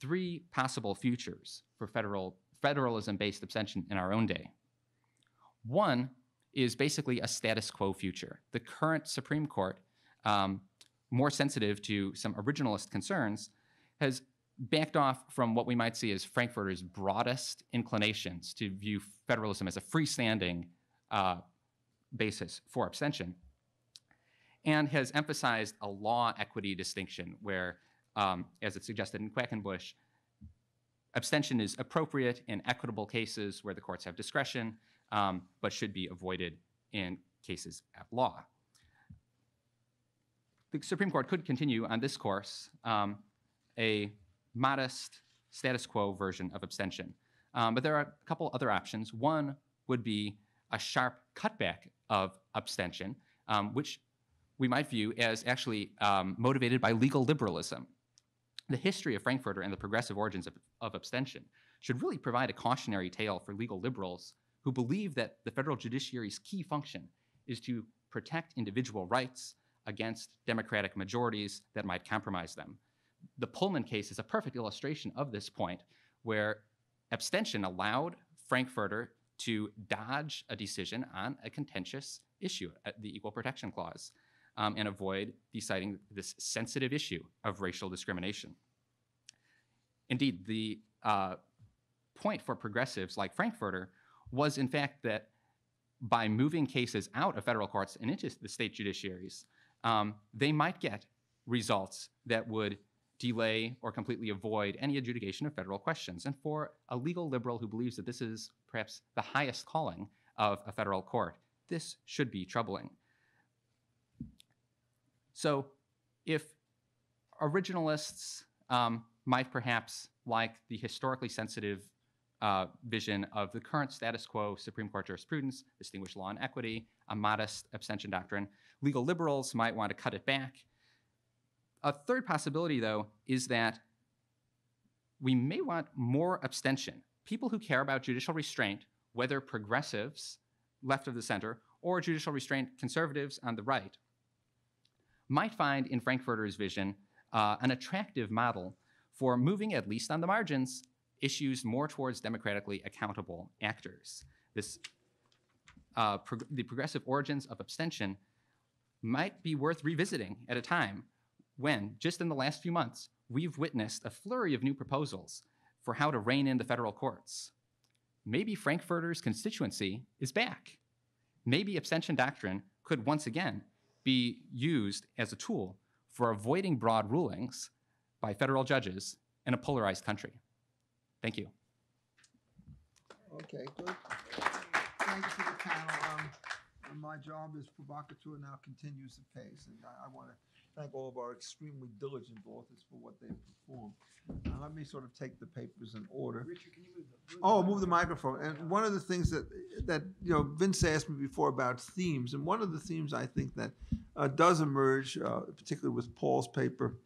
three possible futures for federal, federalism based abstention in our own day. One is basically a status quo future. The current Supreme Court, um, more sensitive to some originalist concerns, has backed off from what we might see as Frankfurter's broadest inclinations to view federalism as a freestanding uh, basis for abstention, and has emphasized a law equity distinction where, um, as it's suggested in Quackenbush, abstention is appropriate in equitable cases where the courts have discretion, um, but should be avoided in cases at law. The Supreme Court could continue on this course um, a modest status quo version of abstention. Um, but there are a couple other options. One would be a sharp cutback of abstention, um, which we might view as actually um, motivated by legal liberalism. The history of Frankfurter and the progressive origins of, of abstention should really provide a cautionary tale for legal liberals who believe that the federal judiciary's key function is to protect individual rights against democratic majorities that might compromise them. The Pullman case is a perfect illustration of this point, where abstention allowed Frankfurter to dodge a decision on a contentious issue, uh, the Equal Protection Clause, um, and avoid deciding this sensitive issue of racial discrimination. Indeed, the uh, point for progressives like Frankfurter was, in fact, that by moving cases out of federal courts and into the state judiciaries, um, they might get results that would delay or completely avoid any adjudication of federal questions. And for a legal liberal who believes that this is perhaps the highest calling of a federal court, this should be troubling. So, if originalists um, might perhaps like the historically sensitive uh, vision of the current status quo Supreme Court jurisprudence, distinguished law and equity, a modest abstention doctrine, legal liberals might want to cut it back. A third possibility, though, is that we may want more abstention. People who care about judicial restraint, whether progressives, left of the center, or judicial restraint conservatives on the right, might find in Frankfurter's vision uh, an attractive model for moving, at least on the margins, issues more towards democratically accountable actors. This, uh, prog- the progressive origins of abstention might be worth revisiting at a time when, just in the last few months, we've witnessed a flurry of new proposals for how to rein in the federal courts. Maybe Frankfurter's constituency is back. Maybe abstention doctrine could once again be used as a tool for avoiding broad rulings by federal judges in a polarized country. Thank you. Okay, good. Thank you to the panel. Um, my job as provocateur now continues the pace, and I, I want to thank all of our extremely diligent authors for what they've performed. Now, let me sort of take the papers in order. Richard, can you move the? Oh, move the microphone. And one of the things that, that, you know, Vince asked me before about themes, and one of the themes I think that uh, does emerge, uh, particularly with Paul's paper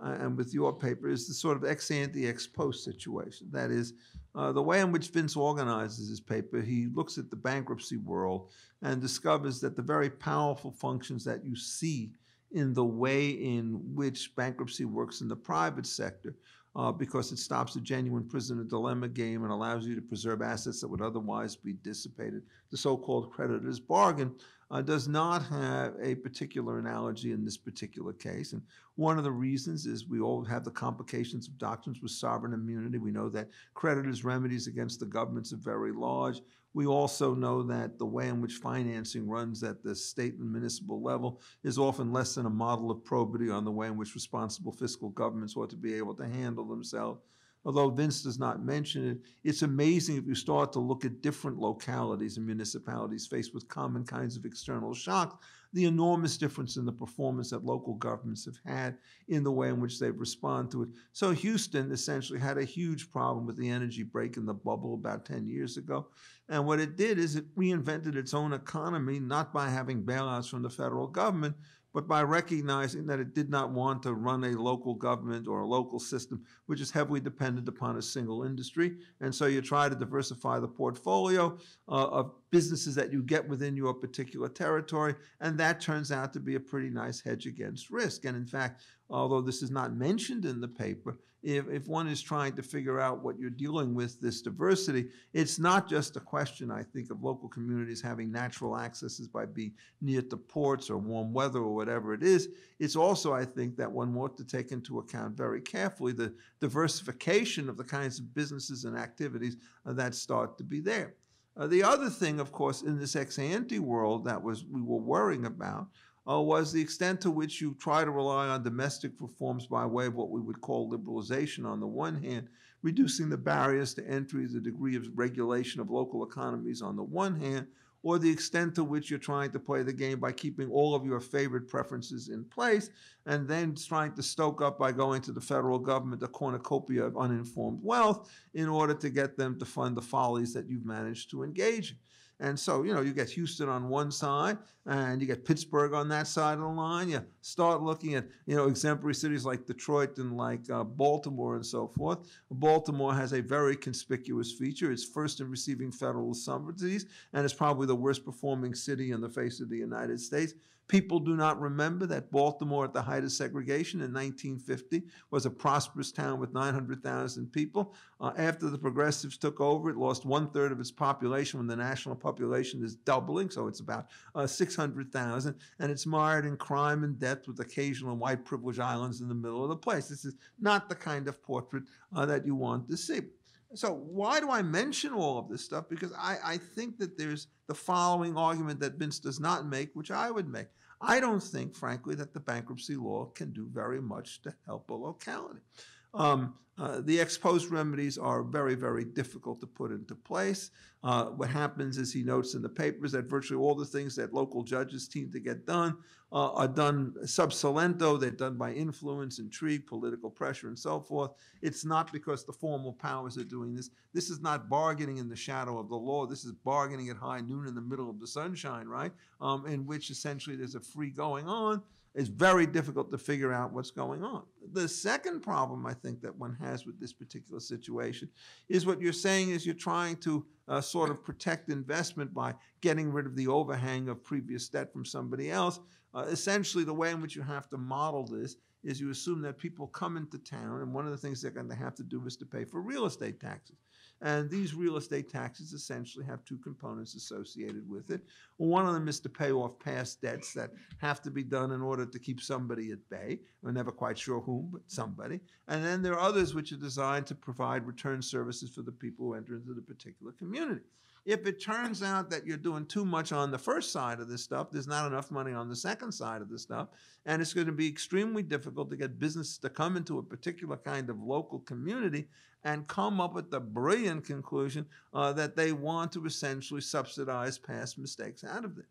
uh, and with your paper, is the sort of ex ante, ex post situation. That is, uh, the way in which Vince organizes his paper, he looks at the bankruptcy world and discovers that the very powerful functions that you see in the way in which bankruptcy works in the private sector uh, because it stops the genuine prisoner dilemma game and allows you to preserve assets that would otherwise be dissipated. The so-called creditor's bargain uh, does not have a particular analogy in this particular case. And one of the reasons is we all have the complications of doctrines with sovereign immunity. We know that creditors' remedies against the governments are very large. We also know that the way in which financing runs at the state and municipal level is often less than a model of probity on the way in which responsible fiscal governments ought to be able to handle themselves. Although Vince does not mention it, it's amazing if you start to look at different localities and municipalities faced with common kinds of external shocks, the enormous difference in the performance that local governments have had in the way in which they respond to it. So Houston essentially had a huge problem with the energy break in the bubble about 10 years ago. And what it did is it reinvented its own economy, not by having bailouts from the federal government, but by recognizing that it did not want to run a local government or a local system which is heavily dependent upon a single industry. And so you try to diversify the portfolio uh, of businesses that you get within your particular territory, and that turns out to be a pretty nice hedge against risk. And in fact, although this is not mentioned in the paper, if, if one is trying to figure out what you're dealing with, this diversity, it's not just a question, I think, of local communities having natural accesses by being near to ports or warm weather or whatever it is. It's also, I think, that one ought to take into account very carefully the diversification of the kinds of businesses and activities uh, that start to be there. Uh, the other thing, of course, in this ex ante world that was we were worrying about uh, was the extent to which you try to rely on domestic reforms by way of what we would call liberalization on the one hand, reducing the barriers to entry, the degree of regulation of local economies on the one hand, or the extent to which you're trying to play the game by keeping all of your favorite preferences in place and then trying to stoke up by going to the federal government a cornucopia of uninformed wealth in order to get them to fund the follies that you've managed to engage in. And so, you know, you get Houston on one side and you get Pittsburgh on that side of the line. You start looking at, you know, exemplary cities like Detroit and like uh, Baltimore and so forth. Baltimore has a very conspicuous feature. It's first in receiving federal subsidies and it's probably the worst performing city in the face of the United States. People do not remember that Baltimore, at the height of segregation in 1950, was a prosperous town with 900,000 people. Uh, after the progressives took over, it lost one third of its population when the national population is doubling, so it's about uh, 600,000. And it's mired in crime and death with occasional white privilege islands in the middle of the place. This is not the kind of portrait uh, that you want to see. So why do I mention all of this stuff? Because I, I think that there's the following argument that Vince does not make, which I would make. I don't think, frankly, that the bankruptcy law can do very much to help a locality. Um, uh, the ex post remedies are very, very difficult to put into place. Uh, what happens is he notes in the papers that virtually all the things that local judges seem to get done uh, are done sub silentio. They're done by influence, intrigue, political pressure, and so forth. It's not because the formal powers are doing this. This is not bargaining in the shadow of the law. This is bargaining at high noon in the middle of the sunshine, right? Um, in which essentially there's a free going on it's very difficult to figure out what's going on. The second problem I think that one has with this particular situation is what you're saying is you're trying to uh, sort of protect investment by getting rid of the overhang of previous debt from somebody else. Uh, essentially, the way in which you have to model this is you assume that people come into town, and one of the things they're going to have to do is to pay for real estate taxes. And these real estate taxes essentially have two components associated with it. One of them is to pay off past debts that have to be done in order to keep somebody at bay. We're never quite sure whom, but somebody. And then there are others which are designed to provide return services for the people who enter into the particular community. If it turns out that you're doing too much on the first side of this stuff, there's not enough money on the second side of this stuff, and it's going to be extremely difficult to get businesses to come into a particular kind of local community and come up with the brilliant conclusion uh, that they want to essentially subsidize past mistakes out of it.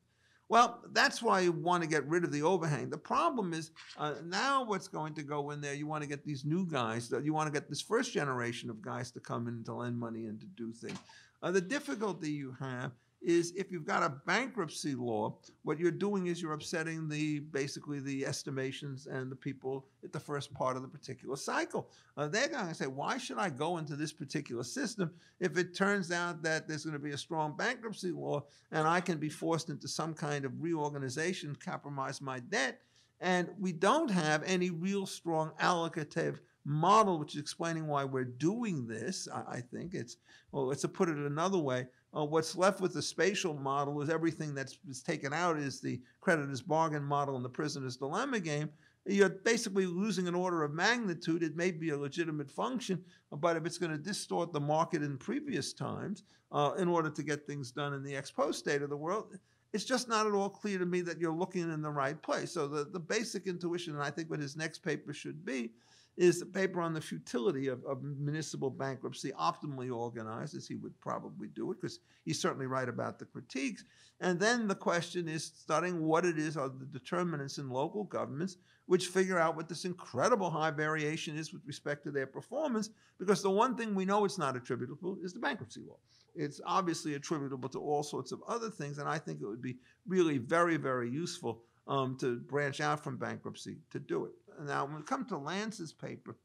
Well, that's why you want to get rid of the overhang. The problem is uh, now what's going to go in there, you want to get these new guys, you want to get this first generation of guys to come in to lend money and to do things. Uh, the difficulty you have is if you've got a bankruptcy law, what you're doing is you're upsetting the basically the estimations and the people at the first part of the particular cycle. Uh, they're going to say, why should I go into this particular system if it turns out that there's going to be a strong bankruptcy law and I can be forced into some kind of reorganization, compromise my debt, and we don't have any real strong allocative model, which is explaining why we're doing this. I, I think it's well, let's put it another way. Uh, what's left with the spatial model is everything that's taken out is the creditor's bargain model and the prisoner's dilemma game. You're basically losing an order of magnitude. It may be a legitimate function, but if it's going to distort the market in previous times uh, in order to get things done in the ex post state of the world, it's just not at all clear to me that you're looking in the right place. So the, the basic intuition, and I think what his next paper should be, is a paper on the futility of, of municipal bankruptcy, optimally organized, as he would probably do it, because he's certainly right about the critiques. And then the question is studying what it is are the determinants in local governments which figure out what this incredible high variation is with respect to their performance, because the one thing we know it's not attributable is the bankruptcy law. It's obviously attributable to all sorts of other things, and I think it would be really very, very useful um, to branch out from bankruptcy to do it. Now, when it comes to Lance's paper,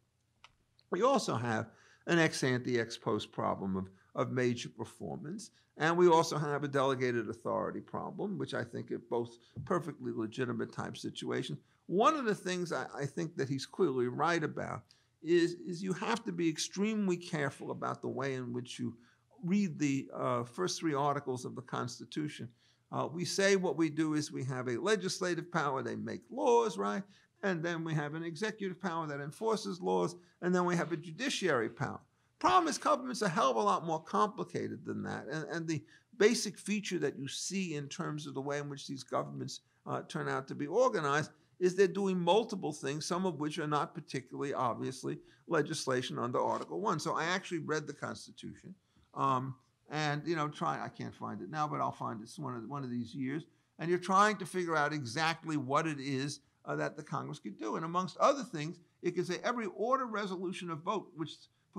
we also have an ex ante ex post problem of, of major performance. And we also have a delegated authority problem, which I think are both perfectly legitimate type situations. One of the things I, I think that he's clearly right about is, is you have to be extremely careful about the way in which you read the uh, first three articles of the Constitution. Uh, we say what we do is we have a legislative power, they make laws, right? And then we have an executive power that enforces laws, and then we have a judiciary power. Problem is, government's are a hell of a lot more complicated than that, and, and the basic feature that you see in terms of the way in which these governments uh, turn out to be organized is they're doing multiple things, some of which are not particularly obviously legislation under Article One. So I actually read the Constitution, um, and you know, try I can't find it now, but I'll find it one of one of these years. And you're trying to figure out exactly what it is uh, that the Congress could do. And amongst other things, it could say every order, resolution, or vote which,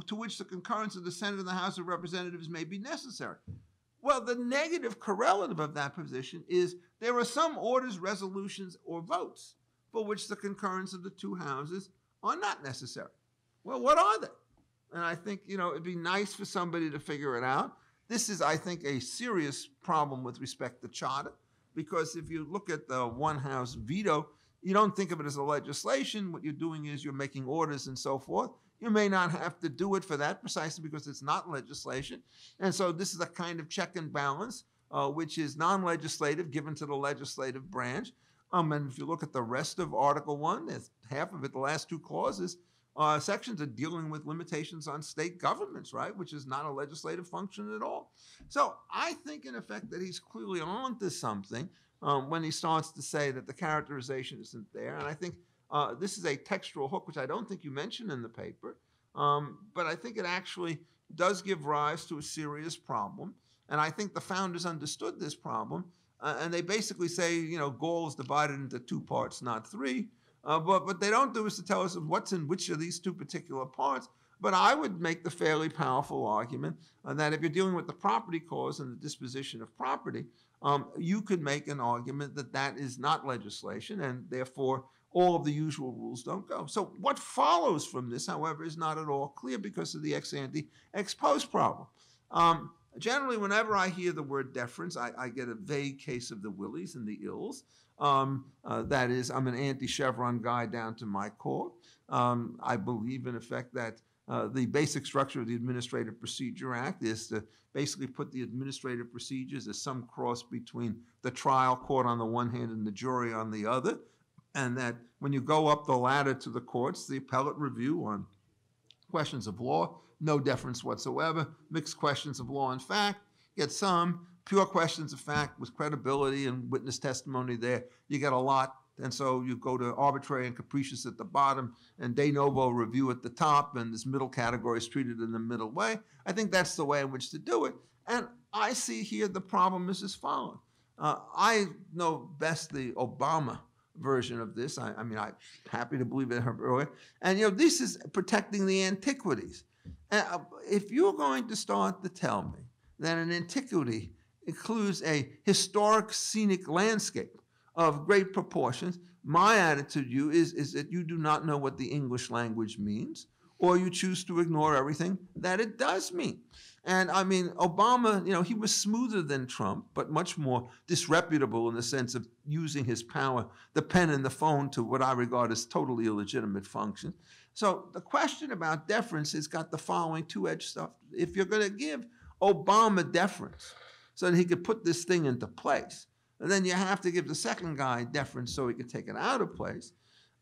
to which the concurrence of the Senate and the House of Representatives may be necessary. Well, the negative correlative of that position is there are some orders, resolutions, or votes for which the concurrence of the two houses are not necessary. Well, what are they? And I think, you know, it'd be nice for somebody to figure it out. This is, I think, a serious problem with respect to Chadha, because if you look at the one house veto, you don't think of it as a legislation. What you're doing is you're making orders and so forth. You may not have to do it for that precisely because it's not legislation. And so this is a kind of check and balance, uh, which is non legislative, given to the legislative branch. Um, and if you look at the rest of Article 1, there's half of it, the last two clauses, uh, sections are dealing with limitations on state governments, right, which is not a legislative function at all. So I think, in effect, that he's clearly onto something um, when he starts to say that the characterization isn't there. And I think uh, this is a textual hook, which I don't think you mentioned in the paper, um, but I think it actually does give rise to a serious problem. And I think the founders understood this problem, uh, and they basically say, you know, Gaul is divided into two parts, not three. Uh, but what they don't do is to tell us what's in which of these two particular parts. But I would make the fairly powerful argument uh, that if you're dealing with the property clause and the disposition of property, um, you could make an argument that that is not legislation, and therefore all of the usual rules don't go. So what follows from this, however, is not at all clear because of the ex ante ex post problem. Um, generally, whenever I hear the word deference, I, I get a vague case of the willies and the ills. Um, uh, that is, I'm an anti-Chevron guy down to my core. Um, I believe, in effect, that uh, the basic structure of the Administrative Procedure Act is to basically put the administrative procedures as some cross between the trial court on the one hand and the jury on the other, and that when you go up the ladder to the courts, the appellate review on questions of law, no deference whatsoever, mixed questions of law and fact, get some, pure questions of fact with credibility and witness testimony there, you get a lot. And so you go to arbitrary and capricious at the bottom and de novo review at the top, and this middle category is treated in the middle way. I think that's the way in which to do it. And I see here the problem is as follows. Uh, I know best the Obama version of this. I, I mean, I'm happy to believe it earlier. And, you know, this is protecting the antiquities. Uh, if you're going to start to tell me that an antiquity includes a historic scenic landscape of great proportions. My attitude to you is, is that you do not know what the English language means, or you choose to ignore everything that it does mean. And I mean, Obama, you know, he was smoother than Trump, but much more disreputable in the sense of using his power, the pen and the phone, to what I regard as totally illegitimate functions. So the question about deference has got the following two-edged stuff. If you're going to give Obama deference, so that he could put this thing into place. And then you have to give the second guy deference so he can take it out of place.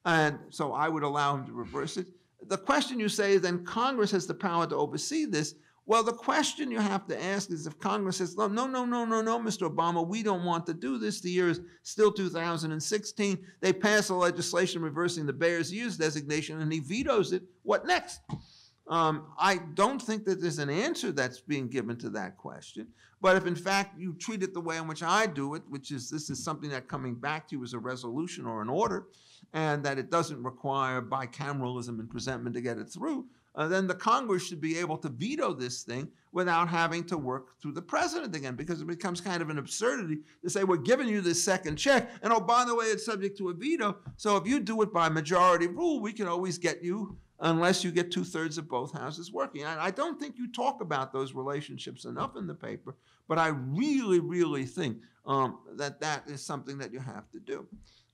And so I would allow him to reverse it. The question you say is then Congress has the power to oversee this. Well, the question you have to ask is if Congress says, no, no, no, no, no, no, Mr. Obama, we don't want to do this. The year is still 2016. They pass a legislation reversing the Bears Ears designation and he vetoes it. What next? Um, I don't think that there's an answer that's being given to that question. But if in fact you treat it the way in which I do it, which is this is something that coming back to you as a resolution or an order, and that it doesn't require bicameralism and presentment to get it through, uh, then the Congress should be able to veto this thing without having to work through the president again, because it becomes kind of an absurdity to say we're giving you this second check, and oh by the way, it's subject to a veto. So if you do it by majority rule, we can always get you unless you get two thirds of both houses working. I, I, don't think you talk about those relationships enough in the paper, but I really, really think um, that that is something that you have to do.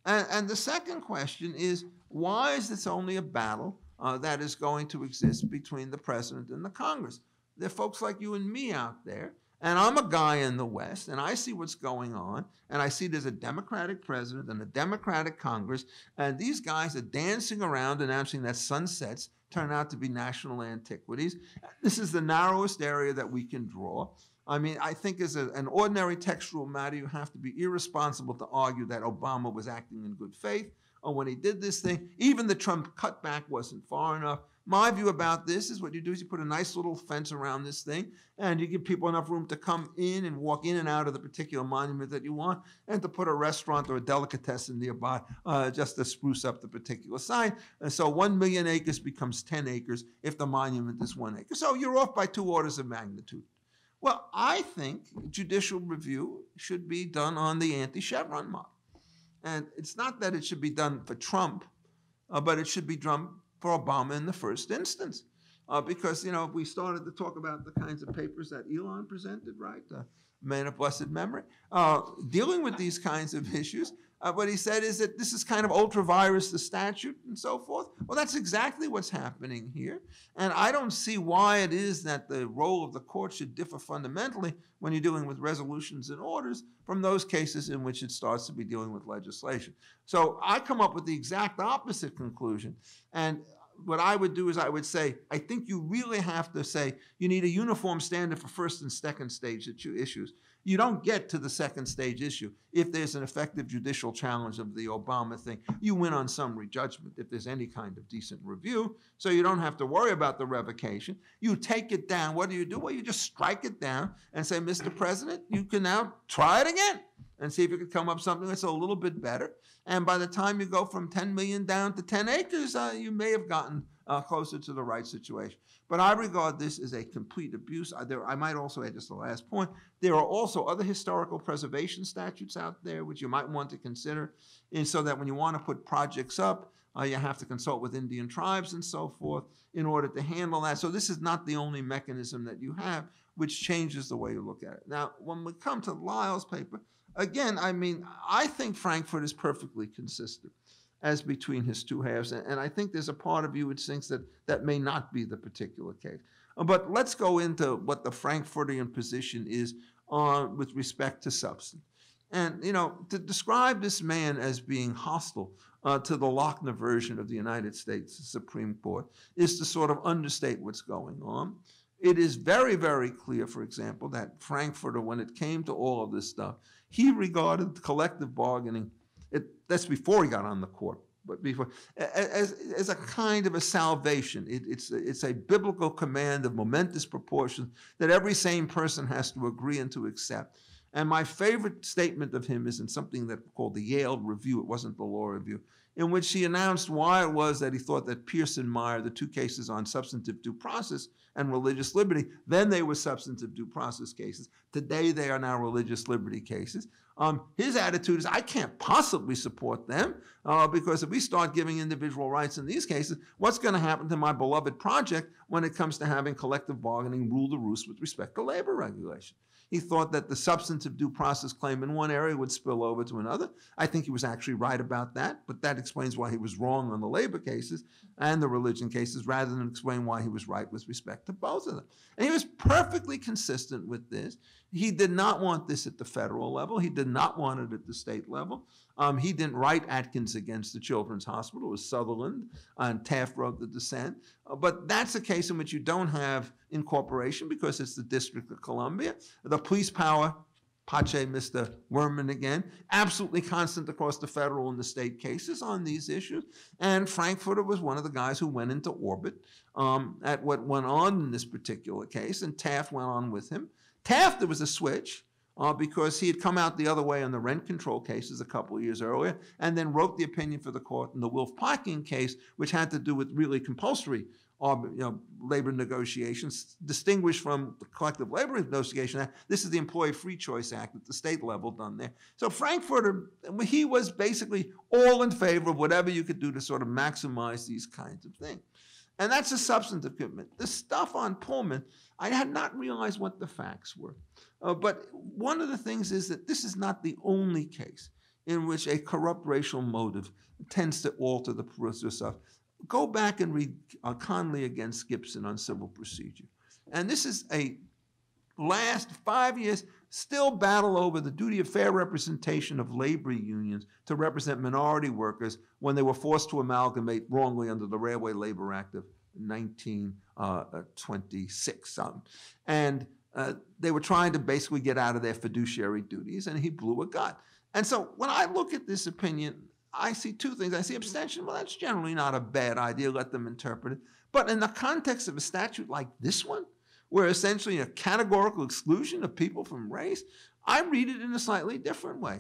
And, and, the second question is why is this only a battle uh, that is going to exist between the president and the Congress? There are folks like you and me out there and I'm a guy in the West, and I see what's going on, and I see there's a Democratic president and a Democratic Congress, and these guys are dancing around announcing that sunsets turn out to be national antiquities. This is the narrowest area that we can draw. I mean, I think as a, an ordinary textual matter, you have to be irresponsible to argue that Obama was acting in good faith or when he did this thing. Even the Trump cutback wasn't far enough. My view about this is what you do is you put a nice little fence around this thing and you give people enough room to come in and walk in and out of the particular monument that you want and to put a restaurant or a delicatessen nearby uh, just to spruce up the particular site. And so one million acres becomes 10 acres if the monument is one acre. So you're off by two orders of magnitude. Well, I think judicial review should be done on the anti-Chevron model. And it's not that it should be done for Trump, uh, but it should be done for Obama in the first instance. Uh, because, you know, we started to talk about the kinds of papers that Ilan presented, right? The man of blessed memory, uh, dealing with these kinds of issues. Uh, what he said is that this is kind of ultra vires, the statute and so forth. Well, that's exactly what's happening here. And I don't see why it is that the role of the court should differ fundamentally when you're dealing with resolutions and orders from those cases in which it starts to be dealing with legislation. So I come up with the exact opposite conclusion. And what I would do is I would say, I think you really have to say you need a uniform standard for first and second stage issue- issues. You don't get to the second stage issue if there's an effective judicial challenge of the Obama thing. You win on summary judgment if there's any kind of decent review, so you don't have to worry about the revocation. You take it down. What do you do? Well, you just strike it down and say, Mr. President, you can now try it again and see if you can come up something that's a little bit better. And by the time you go from 10 million down to 10 acres, uh, you may have gotten uh, closer to the right situation. But I regard this as a complete abuse. I, there, I might also add just the last point. There are also other historical preservation statutes out there which you might want to consider, and so that when you want to put projects up, uh, you have to consult with Indian tribes and so forth in order to handle that. So this is not the only mechanism that you have which changes the way you look at it. Now, when we come to Lael's paper, again, I mean, I think Frankfurt is perfectly consistent as between his two halves, and, and I think there's a part of you which thinks that that may not be the particular case. Uh, But let's go into what the Frankfurtian position is on with respect to substance. And you know, to describe this man as being hostile uh, to the Lochner version of the United States Supreme Court is to sort of understate what's going on. It is very, very clear, for example, that Frankfurter, when it came to all of this stuff, he regarded collective bargaining. It, that's before he got on the court, but before as, as a kind of a salvation. It, it's a- it's a biblical command of momentous proportions that every sane person has to agree and to accept. And my favorite statement of him is in something that called the Yale Review. It wasn't the Law Review, in which he announced why it was that he thought that and Meyer, the two cases on substantive due process and religious liberty, then they were substantive due process cases. Today they are now religious liberty cases. Um, his attitude is, I can't possibly support them uh, because if we start giving individual rights in these cases, what's going to happen to my beloved project when it comes to having collective bargaining rule the roost with respect to labor regulation? He thought that the substantive due process claim in one area would spill over to another. I think he was actually right about that, but that explains why he was wrong on the labor cases and the religion cases rather than explain why he was right with respect to both of them. And he was perfectly consistent with this. He did not want this at the federal level. He did not want it at the state level. Um, he didn't write Adkins against the Children's Hospital. It was Sutherland, and Taft wrote the dissent. Uh, but that's a case in which you don't have incorporation because it's the District of Columbia. The police power, Pache, Mr. Wurman again, absolutely constant across the federal and the state cases on these issues. And Frankfurter was one of the guys who went into orbit um, at what went on in this particular case, and Taft went on with him. Taft, there was a switch uh, because he had come out the other way on the rent control cases a couple of years earlier, and then wrote the opinion for the court in the Wolff Packing case, which had to do with really compulsory uh, you know, labor negotiations, distinguished from the collective labor negotiation act. This is the Employee Free Choice Act at the state level done there. So Frankfurter, he was basically all in favor of whatever you could do to sort of maximize these kinds of things. And that's a substantive commitment. The stuff on Pullman, I had not realized what the facts were. Uh, but one of the things is that this is not the only case in which a corrupt racial motive tends to alter the process of. Go back and read uh, Conley against Gibson on civil procedure. And this is a last five years still battle over the duty of fair representation of labor unions to represent minority workers when they were forced to amalgamate wrongly under the Railway Labor Act of 1926. Um, and uh, they were trying to basically get out of their fiduciary duties, and he blew a gut. And so when I look at this opinion, I see two things. I see abstention. Well, that's generally not a bad idea. Let them interpret it. But in the context of a statute like this one, where essentially a categorical exclusion of people from race, I read it in a slightly different way.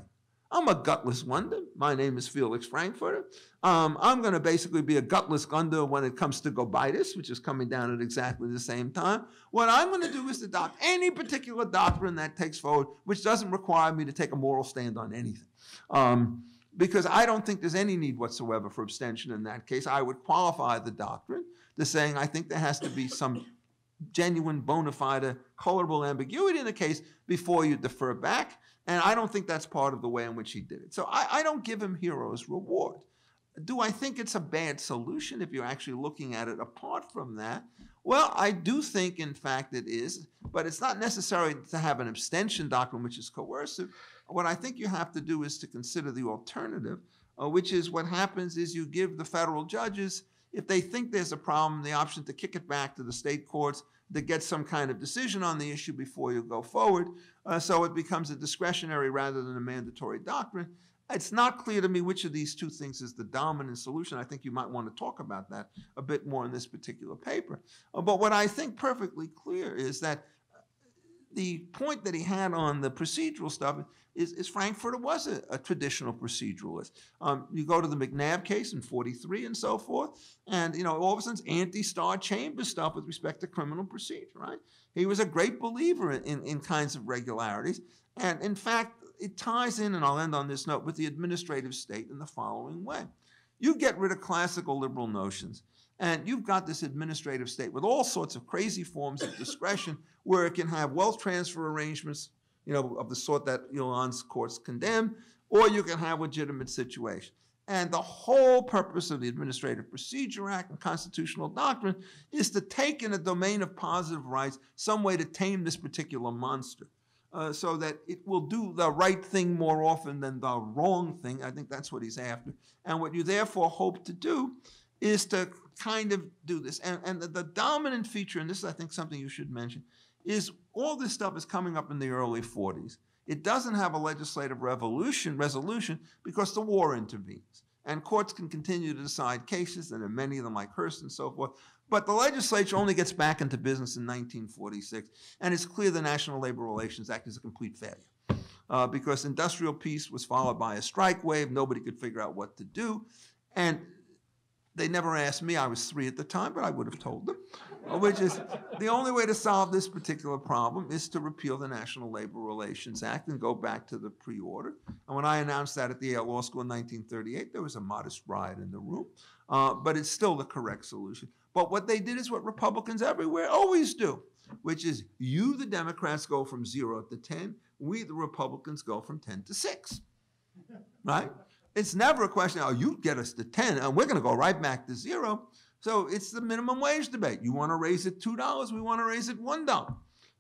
I'm a gutless wonder. My name is Felix Frankfurter. Um, I'm going to basically be a gutless wonder when it comes to Gobitis, which is coming down at exactly the same time. What I'm going to do is adopt any particular doctrine that takes forward, which doesn't require me to take a moral stand on anything. Um, because I don't think there's any need whatsoever for abstention in that case. I would qualify the doctrine to saying I think there has to be some genuine, bona fide, colorable ambiguity in the case before you defer back. And I don't think that's part of the way in which he did it. So I, I don't give him hero's reward. Do I think it's a bad solution if you're actually looking at it apart from that? Well, I do think, in fact, it is, but it's not necessary to have an abstention doctrine which is coercive. What I think you have to do is to consider the alternative, uh, which is what happens is you give the federal judges If they think there's a problem, the option to kick it back to the state courts to get some kind of decision on the issue before you go forward. Uh, so it becomes a discretionary rather than a mandatory doctrine. It's not clear to me which of these two things is the dominant solution. I think you might want to talk about that a bit more in this particular paper. Uh, but what I think perfectly clear is that the point that he had on the procedural stuff is, is Frankfurter was a, a traditional proceduralist. Um, you go to the McNabb case in 43 and so forth, and you know, all of a sudden anti-Star chamber stuff with respect to criminal procedure, right? He was a great believer in, in, in kinds of regularities. And in fact, it ties in, and I'll end on this note, with the administrative state in the following way. You get rid of classical liberal notions, and you've got this administrative state with all sorts of crazy forms of discretion where it can have wealth transfer arrangements, you know, of the sort that Ilan's courts condemn, or you can have legitimate situations. And the whole purpose of the Administrative Procedure Act and constitutional doctrine is to take in a domain of positive rights some way to tame this particular monster. Uh, so that it will do the right thing more often than the wrong thing. I think that's what he's after. And what you therefore hope to do is to kind of do this. And, and the, the dominant feature, and this is, I think, something you should mention, is all this stuff is coming up in the early 40s. It doesn't have a legislative revolution resolution because the war intervenes. And courts can continue to decide cases, and there are many of them like Hearst and so forth. But the legislature only gets back into business in 1946, and it's clear the National Labor Relations Act is a complete failure. Uh, because industrial peace was followed by a strike wave, nobody could figure out what to do. And they never asked me, I was three at the time, but I would have told them, which is the only way to solve this particular problem is to repeal the National Labor Relations Act and go back to the pre order. And when I announced that at the Yale Law School in 1938, there was a modest riot in the room, uh, but it's still the correct solution. But what they did is what Republicans everywhere always do, which is you, the Democrats, go from zero to 10, we, the Republicans, go from 10 to 6. Right? It's never a question, oh, you get us to 10, and we're going to go right back to zero. So it's the minimum wage debate. You want to raise it $2, we want to raise it $1.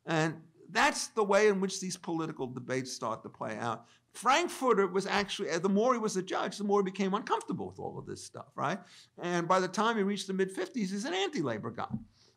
And that's the way in which these political debates start to play out. Frankfurter was actually, uh, the more he was a judge, the more he became uncomfortable with all of this stuff, right? And by the time he reached the mid 50s, he's an anti labor guy.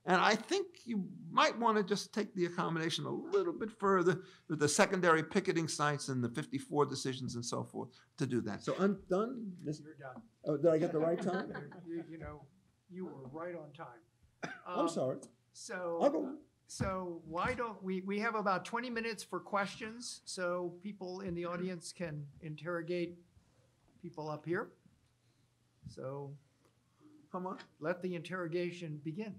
And I think you might want to just take the accommodation a little bit further with the secondary picketing sites and the 54 decisions and so forth to do that. So I'm done. Miss- You're done. Oh, did I get the right time? <laughs> You, you know, you were right on time. I'm Um, sorry. So. So why don't we, we have about 20 minutes for questions, so people in the audience can interrogate people up here. So Come on. let the interrogation begin.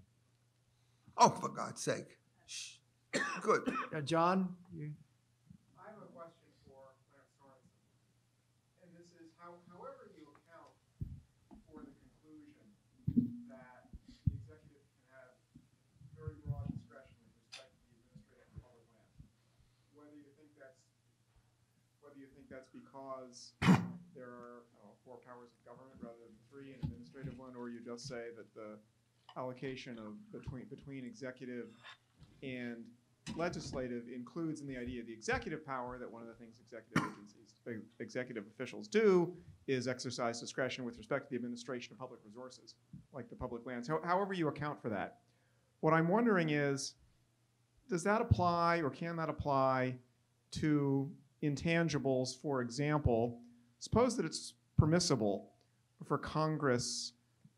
Oh, for God's sake. Shh. Good. Uh, John, you, I have a question for Clarence Sorenson. And this is how, however you account for the conclusion that the executive can have very broad discretion with respect to the administrative of public lands. Whether you think that's, whether you think that's because there are, I know, four powers of government rather than three, an administrative one, or you just say that the allocation of between, between executive and legislative includes in the idea of the executive power that one of the things executive agencies, executive officials do is exercise discretion with respect to the administration of public resources, like the public lands. How- However you account for that. What I'm wondering is, does that apply or can that apply to intangibles? For example, suppose that it's permissible for Congress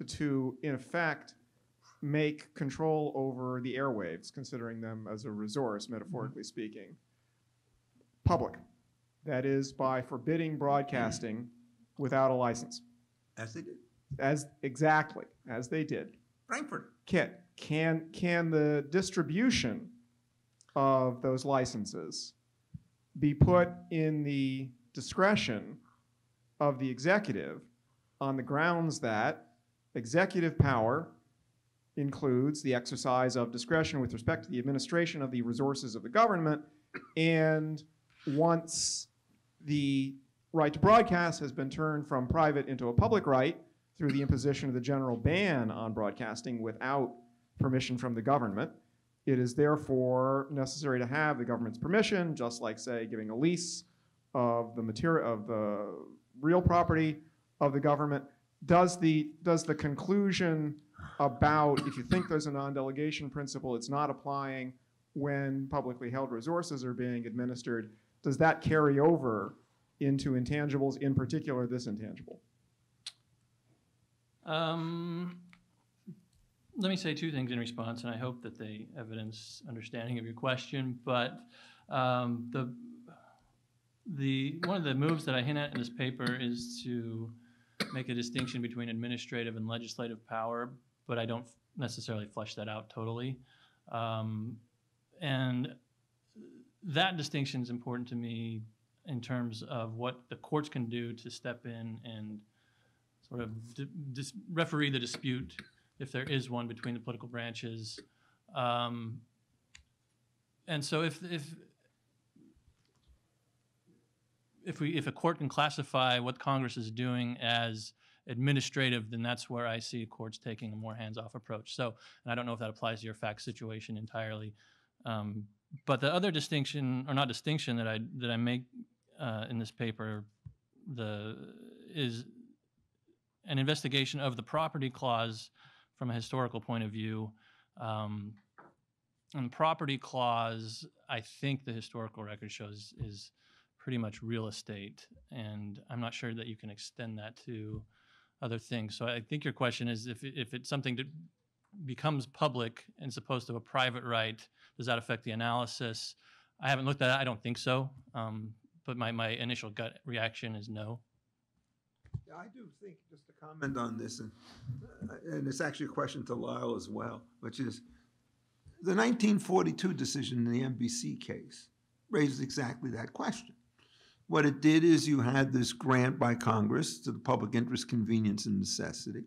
to, in effect, make control over the airwaves, considering them as a resource, mm-hmm. metaphorically speaking, public. That is, by forbidding broadcasting without a license, As they did. as exactly as they did. Frankfurt. Can, can, can the distribution of those licenses be put in the discretion of the executive on the grounds that executive power includes the exercise of discretion with respect to the administration of the resources of the government, and once the right to broadcast has been turned from private into a public right through the imposition of the general ban on broadcasting without permission from the government, it is therefore necessary to have the government's permission, just like, say, giving a lease of the material of the real property of the government. does the, does the conclusion about if you think there's a non-delegation principle, it's not applying when publicly held resources are being administered, does that carry over into intangibles, in particular this intangible? Um, let me say two things in response, and I hope that they evidence understanding of your question. But um, the the one of the moves that I hint at in this paper is to make a distinction between administrative and legislative power, but I don't necessarily flesh that out totally. Um, and that distinction is important to me in terms of what the courts can do to step in and sort of di- dis- referee the dispute if there is one between the political branches. Um, and so if, if, if we, if a court can classify what Congress is doing as administrative, then that's where I see courts taking a more hands-off approach. So, and I don't know if that applies to your fact situation entirely. Um, but the other distinction, or not distinction, that I that I make uh, in this paper, the is an investigation of the property clause from a historical point of view. Um, and property clause, I think the historical record shows is pretty much real estate, and I'm not sure that you can extend that to other things. So I think your question is if if it's something that becomes public as opposed to a private right, does that affect the analysis? I haven't looked at it. I don't think so. Um, but my, my initial gut reaction is no. Yeah, I do think, just to comment on this, and, uh, and it's actually a question to Lael as well, which is, the 1942 decision in the NBC case raises exactly that question. What it did is you had this grant by Congress to the public interest, convenience, and necessity.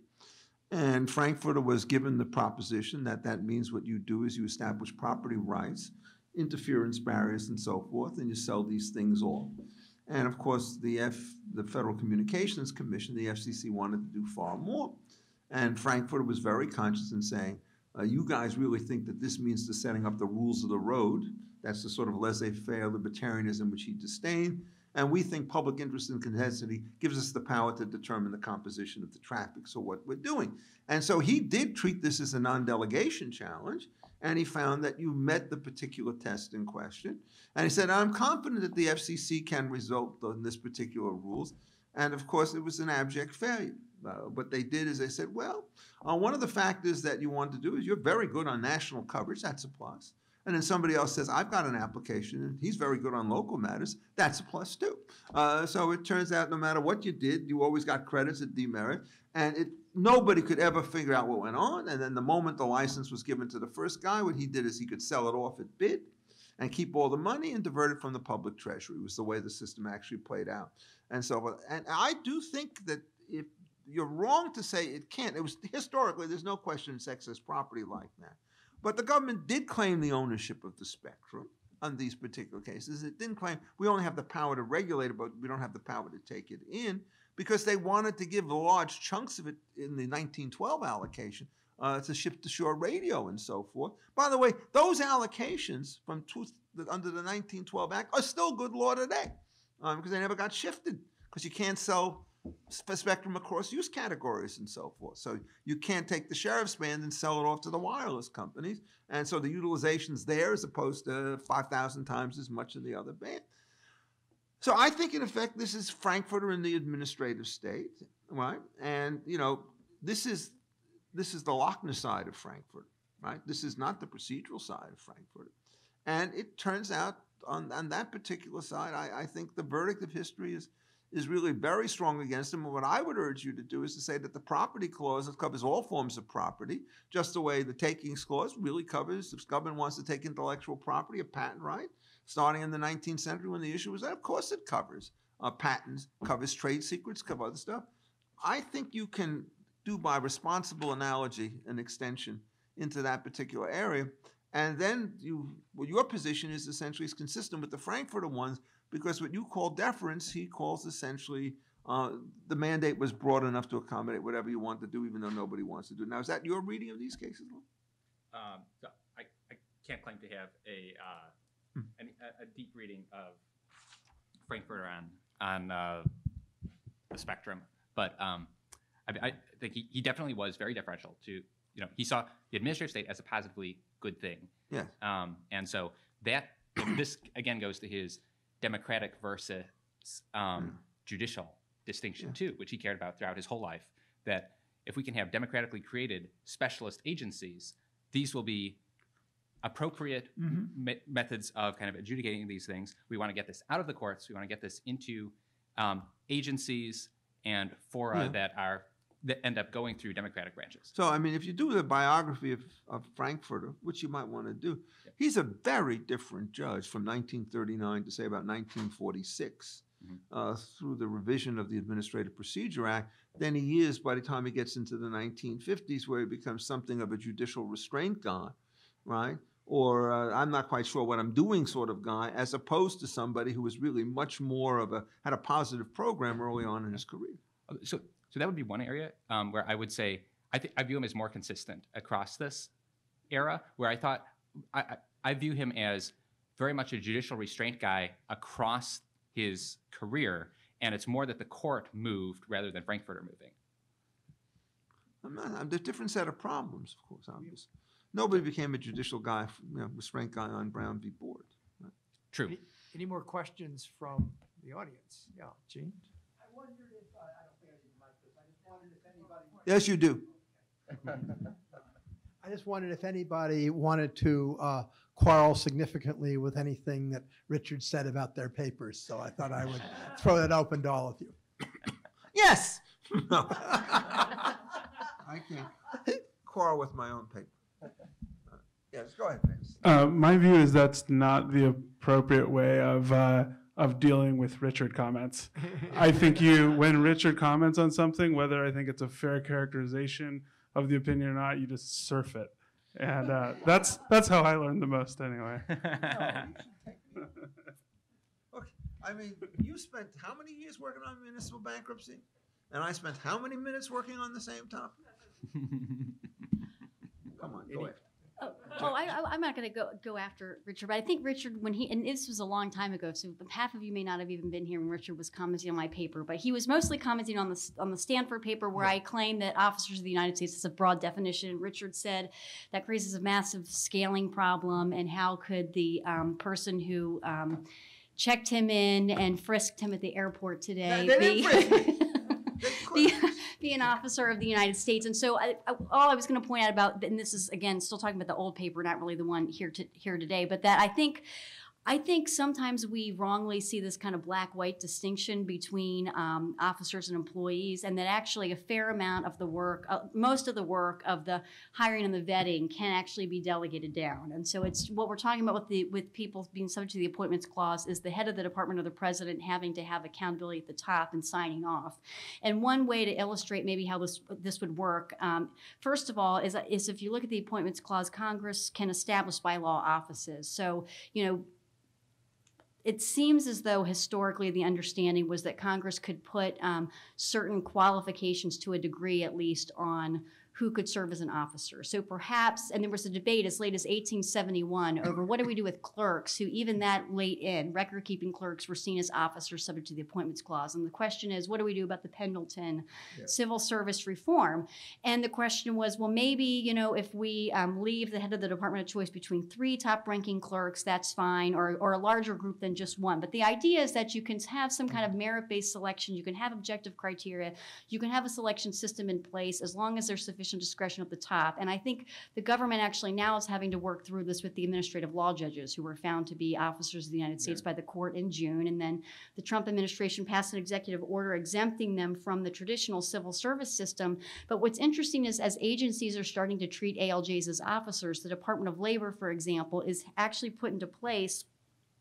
And Frankfurter was given the proposition that that means what you do is you establish property rights, interference barriers, and so forth, and you sell these things off. And of course, the F, the Federal Communications Commission, the FCC, wanted to do far more. And Frankfurter was very conscious in saying, uh, you guys really think that this means the setting up the rules of the road. That's the sort of laissez-faire libertarianism which he disdained. And we think public interest and necessity gives us the power to determine the composition of the traffic, so what we're doing. And so he did treat this as a non-delegation challenge, and he found that you met the particular test in question. And he said, I'm confident that the FCC can result in this particular rules. And of course, it was an abject failure. Uh, what they did is they said, well, uh, one of the factors that you want to do is you're very good on national coverage, that's a plus. And then somebody else says, I've got an application, and he's very good on local matters. That's a plus too. Uh, so it turns out no matter what you did, you always got credits at demerit. And it, nobody could ever figure out what went on. And then the moment the license was given to the first guy, what he did is he could sell it off at bid and keep all the money and divert it from the public treasury was the way the system actually played out. And so, and I do think that if you're wrong to say it can't, it was historically, there's no question it's excess property like that. But the government did claim the ownership of the spectrum on these particular cases. It didn't claim we only have the power to regulate it, but we don't have the power to take it in because they wanted to give large chunks of it in the 1912 allocation uh, to ship to shore radio and so forth. By the way, those allocations from two, under the 1912 Act are still good law today um, because they never got shifted because you can't sell spectrum across use categories and so forth. So you can't take the sheriff's band and sell it off to the wireless companies. And so the utilization's there as opposed to 5,000 times as much of the other band. So I think in effect this is Frankfurter in the administrative state, right? And you know, this is this is the Lochner side of Frankfurt, right? This is not the procedural side of Frankfurt. And it turns out on, on that particular side, I, I think the verdict of history is is really very strong against him. And what I would urge you to do is to say that the property clause covers all forms of property, just the way the takings clause really covers if government wants to take intellectual property, a patent right, starting in the 19th century when the issue was that, of course it covers uh, patents, covers trade secrets, cover other stuff. I think you can do by responsible analogy an extension into that particular area. And then you, well, your position is essentially is consistent with the Frankfurter ones because what you call deference, he calls essentially uh, the mandate was broad enough to accommodate whatever you want to do, even though nobody wants to do it. Now, is that your reading of these cases, Um, so I, I can't claim to have a, uh, Hmm. a deep reading of Frankfurter on, on, uh, the spectrum, but, um, I, I think he, he definitely was very deferential to, you know, he saw the administrative state as a positively good thing. Yes. Um, and so that, this again goes to his democratic versus um, judicial distinction Yeah. too, which he cared about throughout his whole life. That if we can have democratically created specialist agencies, these will be appropriate me- methods of kind of adjudicating these things. We want to get this out of the courts. We want to get this into um, agencies and fora Yeah. that are that end up going through democratic branches. So, I mean, if you do the biography of, of Frankfurter, which you might want to do, he's a very different judge from 1939 to say about 1946 Mhm. uh, through the revision of the Administrative Procedure Act than he is by the time he gets into the 1950s, where he becomes something of a judicial restraint guy, right? Or uh, I'm not quite sure what I'm doing sort of guy, as opposed to somebody who was really much more of a, had a positive program early on in his career. Uh, So, so that would be one area um, where I would say I think I view him as more consistent across this era. Where I thought I, I, I view him as very much a judicial restraint guy across his career, and it's more that the court moved rather than Frankfurter moving. I'm not, I'm, there's a different set of problems, of course, obviously. Nobody became a judicial guy, you know, restraint guy on Brown v. Board. True. Any, any more questions from the audience? Yeah, Gene? Yes, you do. <laughs> I just wondered if anybody wanted to uh, quarrel significantly with anything that Richard said about their papers. So I thought I would throw that open to all of you. <coughs> Yes. No. <laughs> I can't quarrel with my own paper. Uh, Yes, go ahead, Vince. Uh, my view is that's not the appropriate way of uh, of dealing with Richard comments. I think you, when Richard comments on something, whether I think it's a fair characterization of the opinion or not, you just surf it, and uh, <laughs> that's that's how I learned the most, anyway. <laughs> Look, <laughs> I mean, you spent how many years working on municipal bankruptcy? And I spent how many minutes working on the same topic? Come on, go ahead. Oh, oh I, I, I'm not going to go go after Richard, but I think Richard, when he and this was a long time ago, so half of you may not have even been here when Richard was commenting on my paper, but he was mostly commenting on the on the Stanford paper where I claim that officers of the United States is a broad definition. Richard said that creates a massive scaling problem, and how could the um, person who um, checked him in and frisked him at the airport today They be didn't frisk be, <laughs> be an officer of the United States. And so, I, I, all I was going to point out about, and this is again still talking about the old paper, not really the one here to here today, but that I think. I think sometimes we wrongly see this kind of black white distinction between um, officers and employees, and that actually a fair amount of the work, uh, most of the work of the hiring and the vetting can actually be delegated down. And so it's what we're talking about with the with people being subject to the appointments clause is the head of the department or the president having to have accountability at the top and signing off. And one way to illustrate maybe how this this would work, um, first of all, is is if you look at the appointments clause, Congress can establish by law offices. So you know it seems as though historically the understanding was that Congress could put um, certain qualifications to a degree at least on who could serve as an officer. So perhaps, and there was a debate as late as 1871 over what do we do with clerks who, even that late in, record keeping clerks were seen as officers subject to the Appointments Clause. And the question is, what do we do about the Pendleton civil service reform? And the question was, well, maybe, you know, if we um, leave the head of the department a choice between three top ranking clerks, that's fine, or, or a larger group than just one. But the idea is that you can have some kind of merit based selection, you can have objective criteria, you can have a selection system in place as long as there's sufficient discretion at the top. And I think the government actually now is having to work through this with the administrative law judges who were found to be officers of the United States by the court in June. And then the Trump administration passed an executive order exempting them from the traditional civil service system. But what's interesting is as agencies are starting to treat ALJs as officers, the Department of Labor, for example, is actually put into place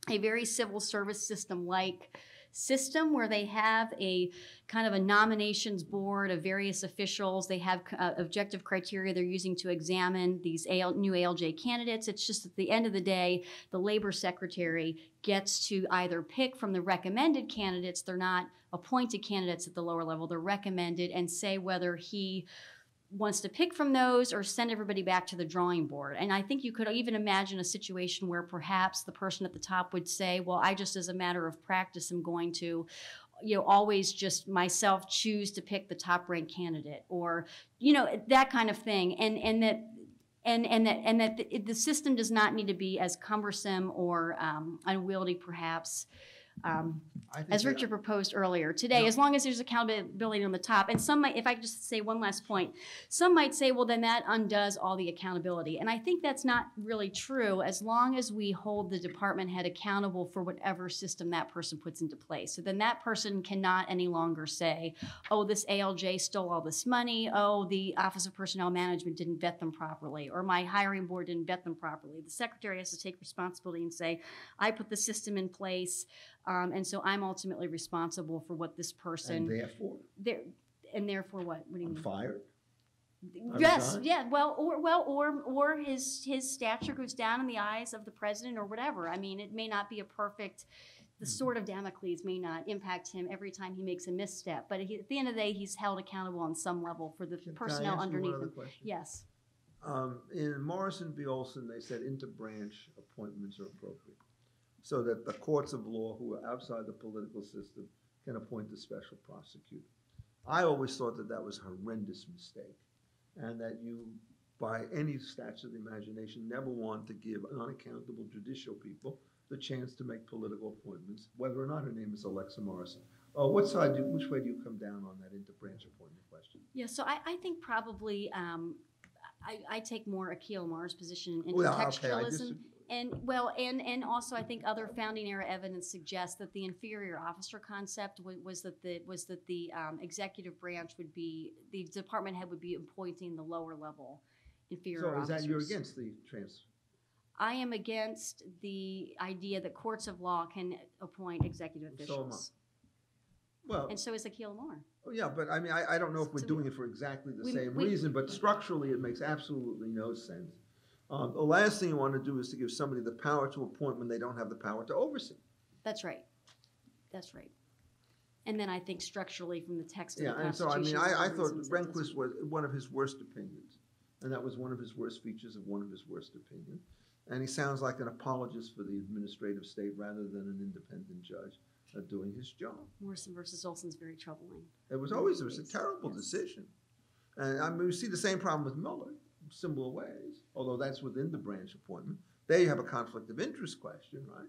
a very civil service system like system where they have a kind of a nominations board of various officials. They have uh, objective criteria they're using to examine these AL, new ALJ candidates. It's just at the end of the day, the labor secretary gets to either pick from the recommended candidates, they're not appointed candidates at the lower level, they're recommended, and say whether he wants to pick from those or send everybody back to the drawing board. And I think you could even imagine a situation where perhaps the person at the top would say, well, I just as a matter of practice am going to you know, always just myself choose to pick the top ranked candidate or, you know, that kind of thing. And, and that, and, and that, and that the, the system does not need to be as cumbersome or um, unwieldy perhaps um, as Richard proposed earlier today, as long as there's accountability on the top. And some might, if I could just say one last point, some might say, well, then that undoes all the accountability. And I think that's not really true as long as we hold the department head accountable for whatever system that person puts into place. So then that person cannot any longer say, oh, this ALJ stole all this money. Oh, the Office of Personnel Management didn't vet them properly, or my hiring board didn't vet them properly. The secretary has to take responsibility and say, I put the system in place. Um, and so I'm ultimately responsible for what this person. And therefore, there, and therefore what? What do you I'm mean? fired. Yes, yeah, well, or, well, or, or his, his stature goes down in the eyes of the president or whatever. I mean, it may not be a perfect, the Hmm. sword of Damocles may not impact him every time he makes a misstep, but he, at the end of the day, he's held accountable on some level for the Can- personnel ask you one underneath him. question? Yes, Um, in Morrison v. Olson, they said interbranch appointments are appropriate. So that the courts of law who are outside the political system can appoint a special prosecutor. I always thought that that was a horrendous mistake. And that you, by any stretch of the imagination, never want to give unaccountable judicial people the chance to make political appointments, whether or not her name is Alexia Morrison. Oh, what side, do which way do you come down on that interbranch appointment question? yeah, so I, I think probably, um, I, I take more Akhil Amar's position in Well, okay, intratextualism. disagree. And well, and and also I think other founding era evidence suggests that the inferior officer concept was, was that the was that the um, executive branch would be the department head would be appointing the lower level inferior So is that you're against the trans, I am against the idea that courts of law can appoint executive So officials, well. and so is Akhil Amar. Oh, yeah, but I mean, I, I don't know if we're So- doing it for exactly the We- same we- reason, but structurally, it makes absolutely no sense. Um, the last thing you want to do is to give somebody the power to appoint when they don't have the power to oversee. That's right. That's right. And then I think structurally from the text of Yeah, the and so, I mean, I, I thought reasons that doesn't- Rehnquist was one of his worst opinions. And that was one of his worst features of one of his worst opinions. And he sounds like an apologist for the administrative state rather than an independent judge uh, doing his job. Morrison versus Olson's very troubling. It was always, it was a terrible yes. decision. And I mean, we see the same problem with Mueller, similar ways, although that's within the branch appointment. They have a conflict of interest question, right?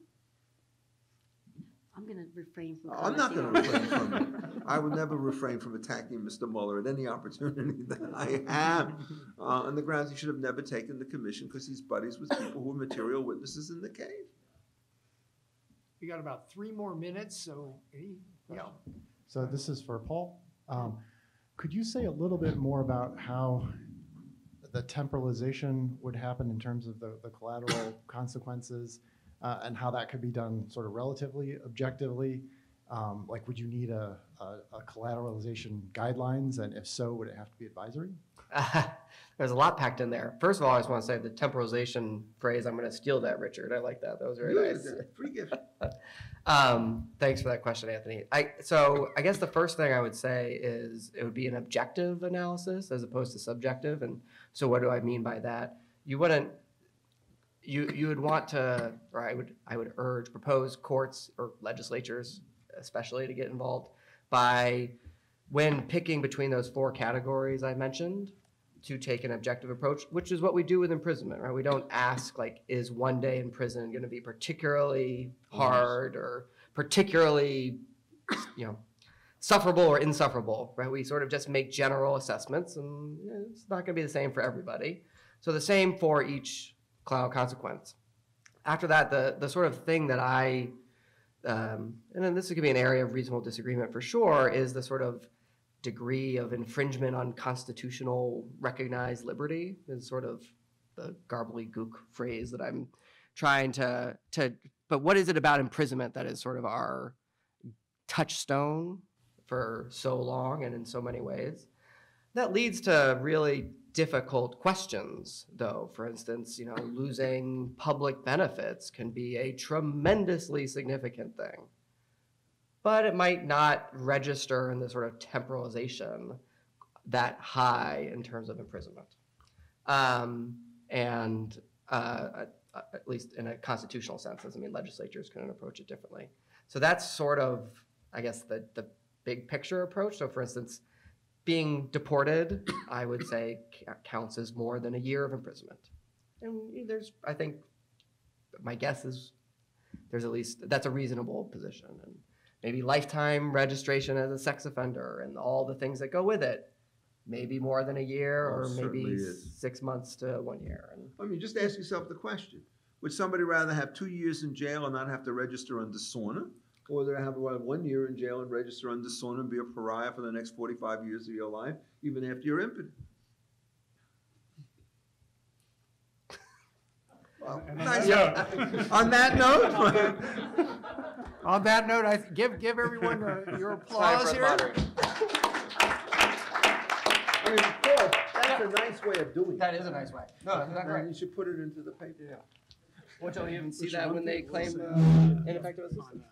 I'm going to refrain from. I'm not gonna refrain from it. I would never refrain from attacking Mr. Mueller at any opportunity <laughs> that I have, uh, on the grounds he should have never taken the commission because he's buddies with people who are material witnesses in the case. We got about three more minutes, so, any, yeah. So this is for Paul. Um, Could you say a little bit more about how the temporalization would happen in terms of the the collateral <coughs> consequences uh, and how that could be done sort of relatively objectively? Um, Like, would you need a a- a collateralization guidelines? And if so, would it have to be advisory? <laughs> There's a lot packed in there. First of all, I just want to say the temporalization phrase, I'm going to steal that, Richard. I like that. That was very nice. Free gift. <laughs> Um, thanks for that question, Anthony. I, so I guess the first thing I would say is it would be an objective analysis as opposed to subjective. And so what do I mean by that? You wouldn't, you, you would want to, or I would, I would urge, propose courts or legislatures especially to get involved by when picking between those four categories I mentioned, to take an objective approach, which is what we do with imprisonment, right? We don't ask like, is one day in prison going to be particularly hard or particularly, you know, sufferable or insufferable, right? We sort of just make general assessments, and it's not going to be the same for everybody. So the same for each cloud consequence. After that, the the sort of thing that I, um, and then this could be an area of reasonable disagreement for sure, is the sort of degree of infringement on constitutional recognized liberty is sort of the gobbledygook phrase that I'm trying to to but what is it about imprisonment that is sort of our touchstone for so long and in so many ways that leads to really difficult questions though for instance you know losing public benefits can be a tremendously significant thing but it might not register in the sort of temporalization that high in terms of imprisonment. Um, and uh, at, at least in a constitutional sense, doesn't mean legislatures can approach it differently. So that's sort of I guess, the, the big picture approach. So for instance, being deported, I would say counts as more than a year of imprisonment. And there's, I think, my guess is there's at least, that's a reasonable position. And maybe lifetime registration as a sex offender and all the things that go with it. Maybe more than a year Oh, or maybe six months to one year. And I mean, just ask yourself the question. Would somebody rather have two years in jail and not have to register under SORNA? Or they have well, one year in jail and register under SORNA and be a pariah for the next forty-five years of your life, even after you're impotent? Well, on nice- that <laughs> note- On that note. <laughs> On that note, I, th- give, give everyone uh, your It's time for applause here. I mean, Paul, that's a nice way of doing it. That is a nice way. No, that's not And great. You should put it into the paper. Which you'll even see Which that when they claim uh, ineffective assistance.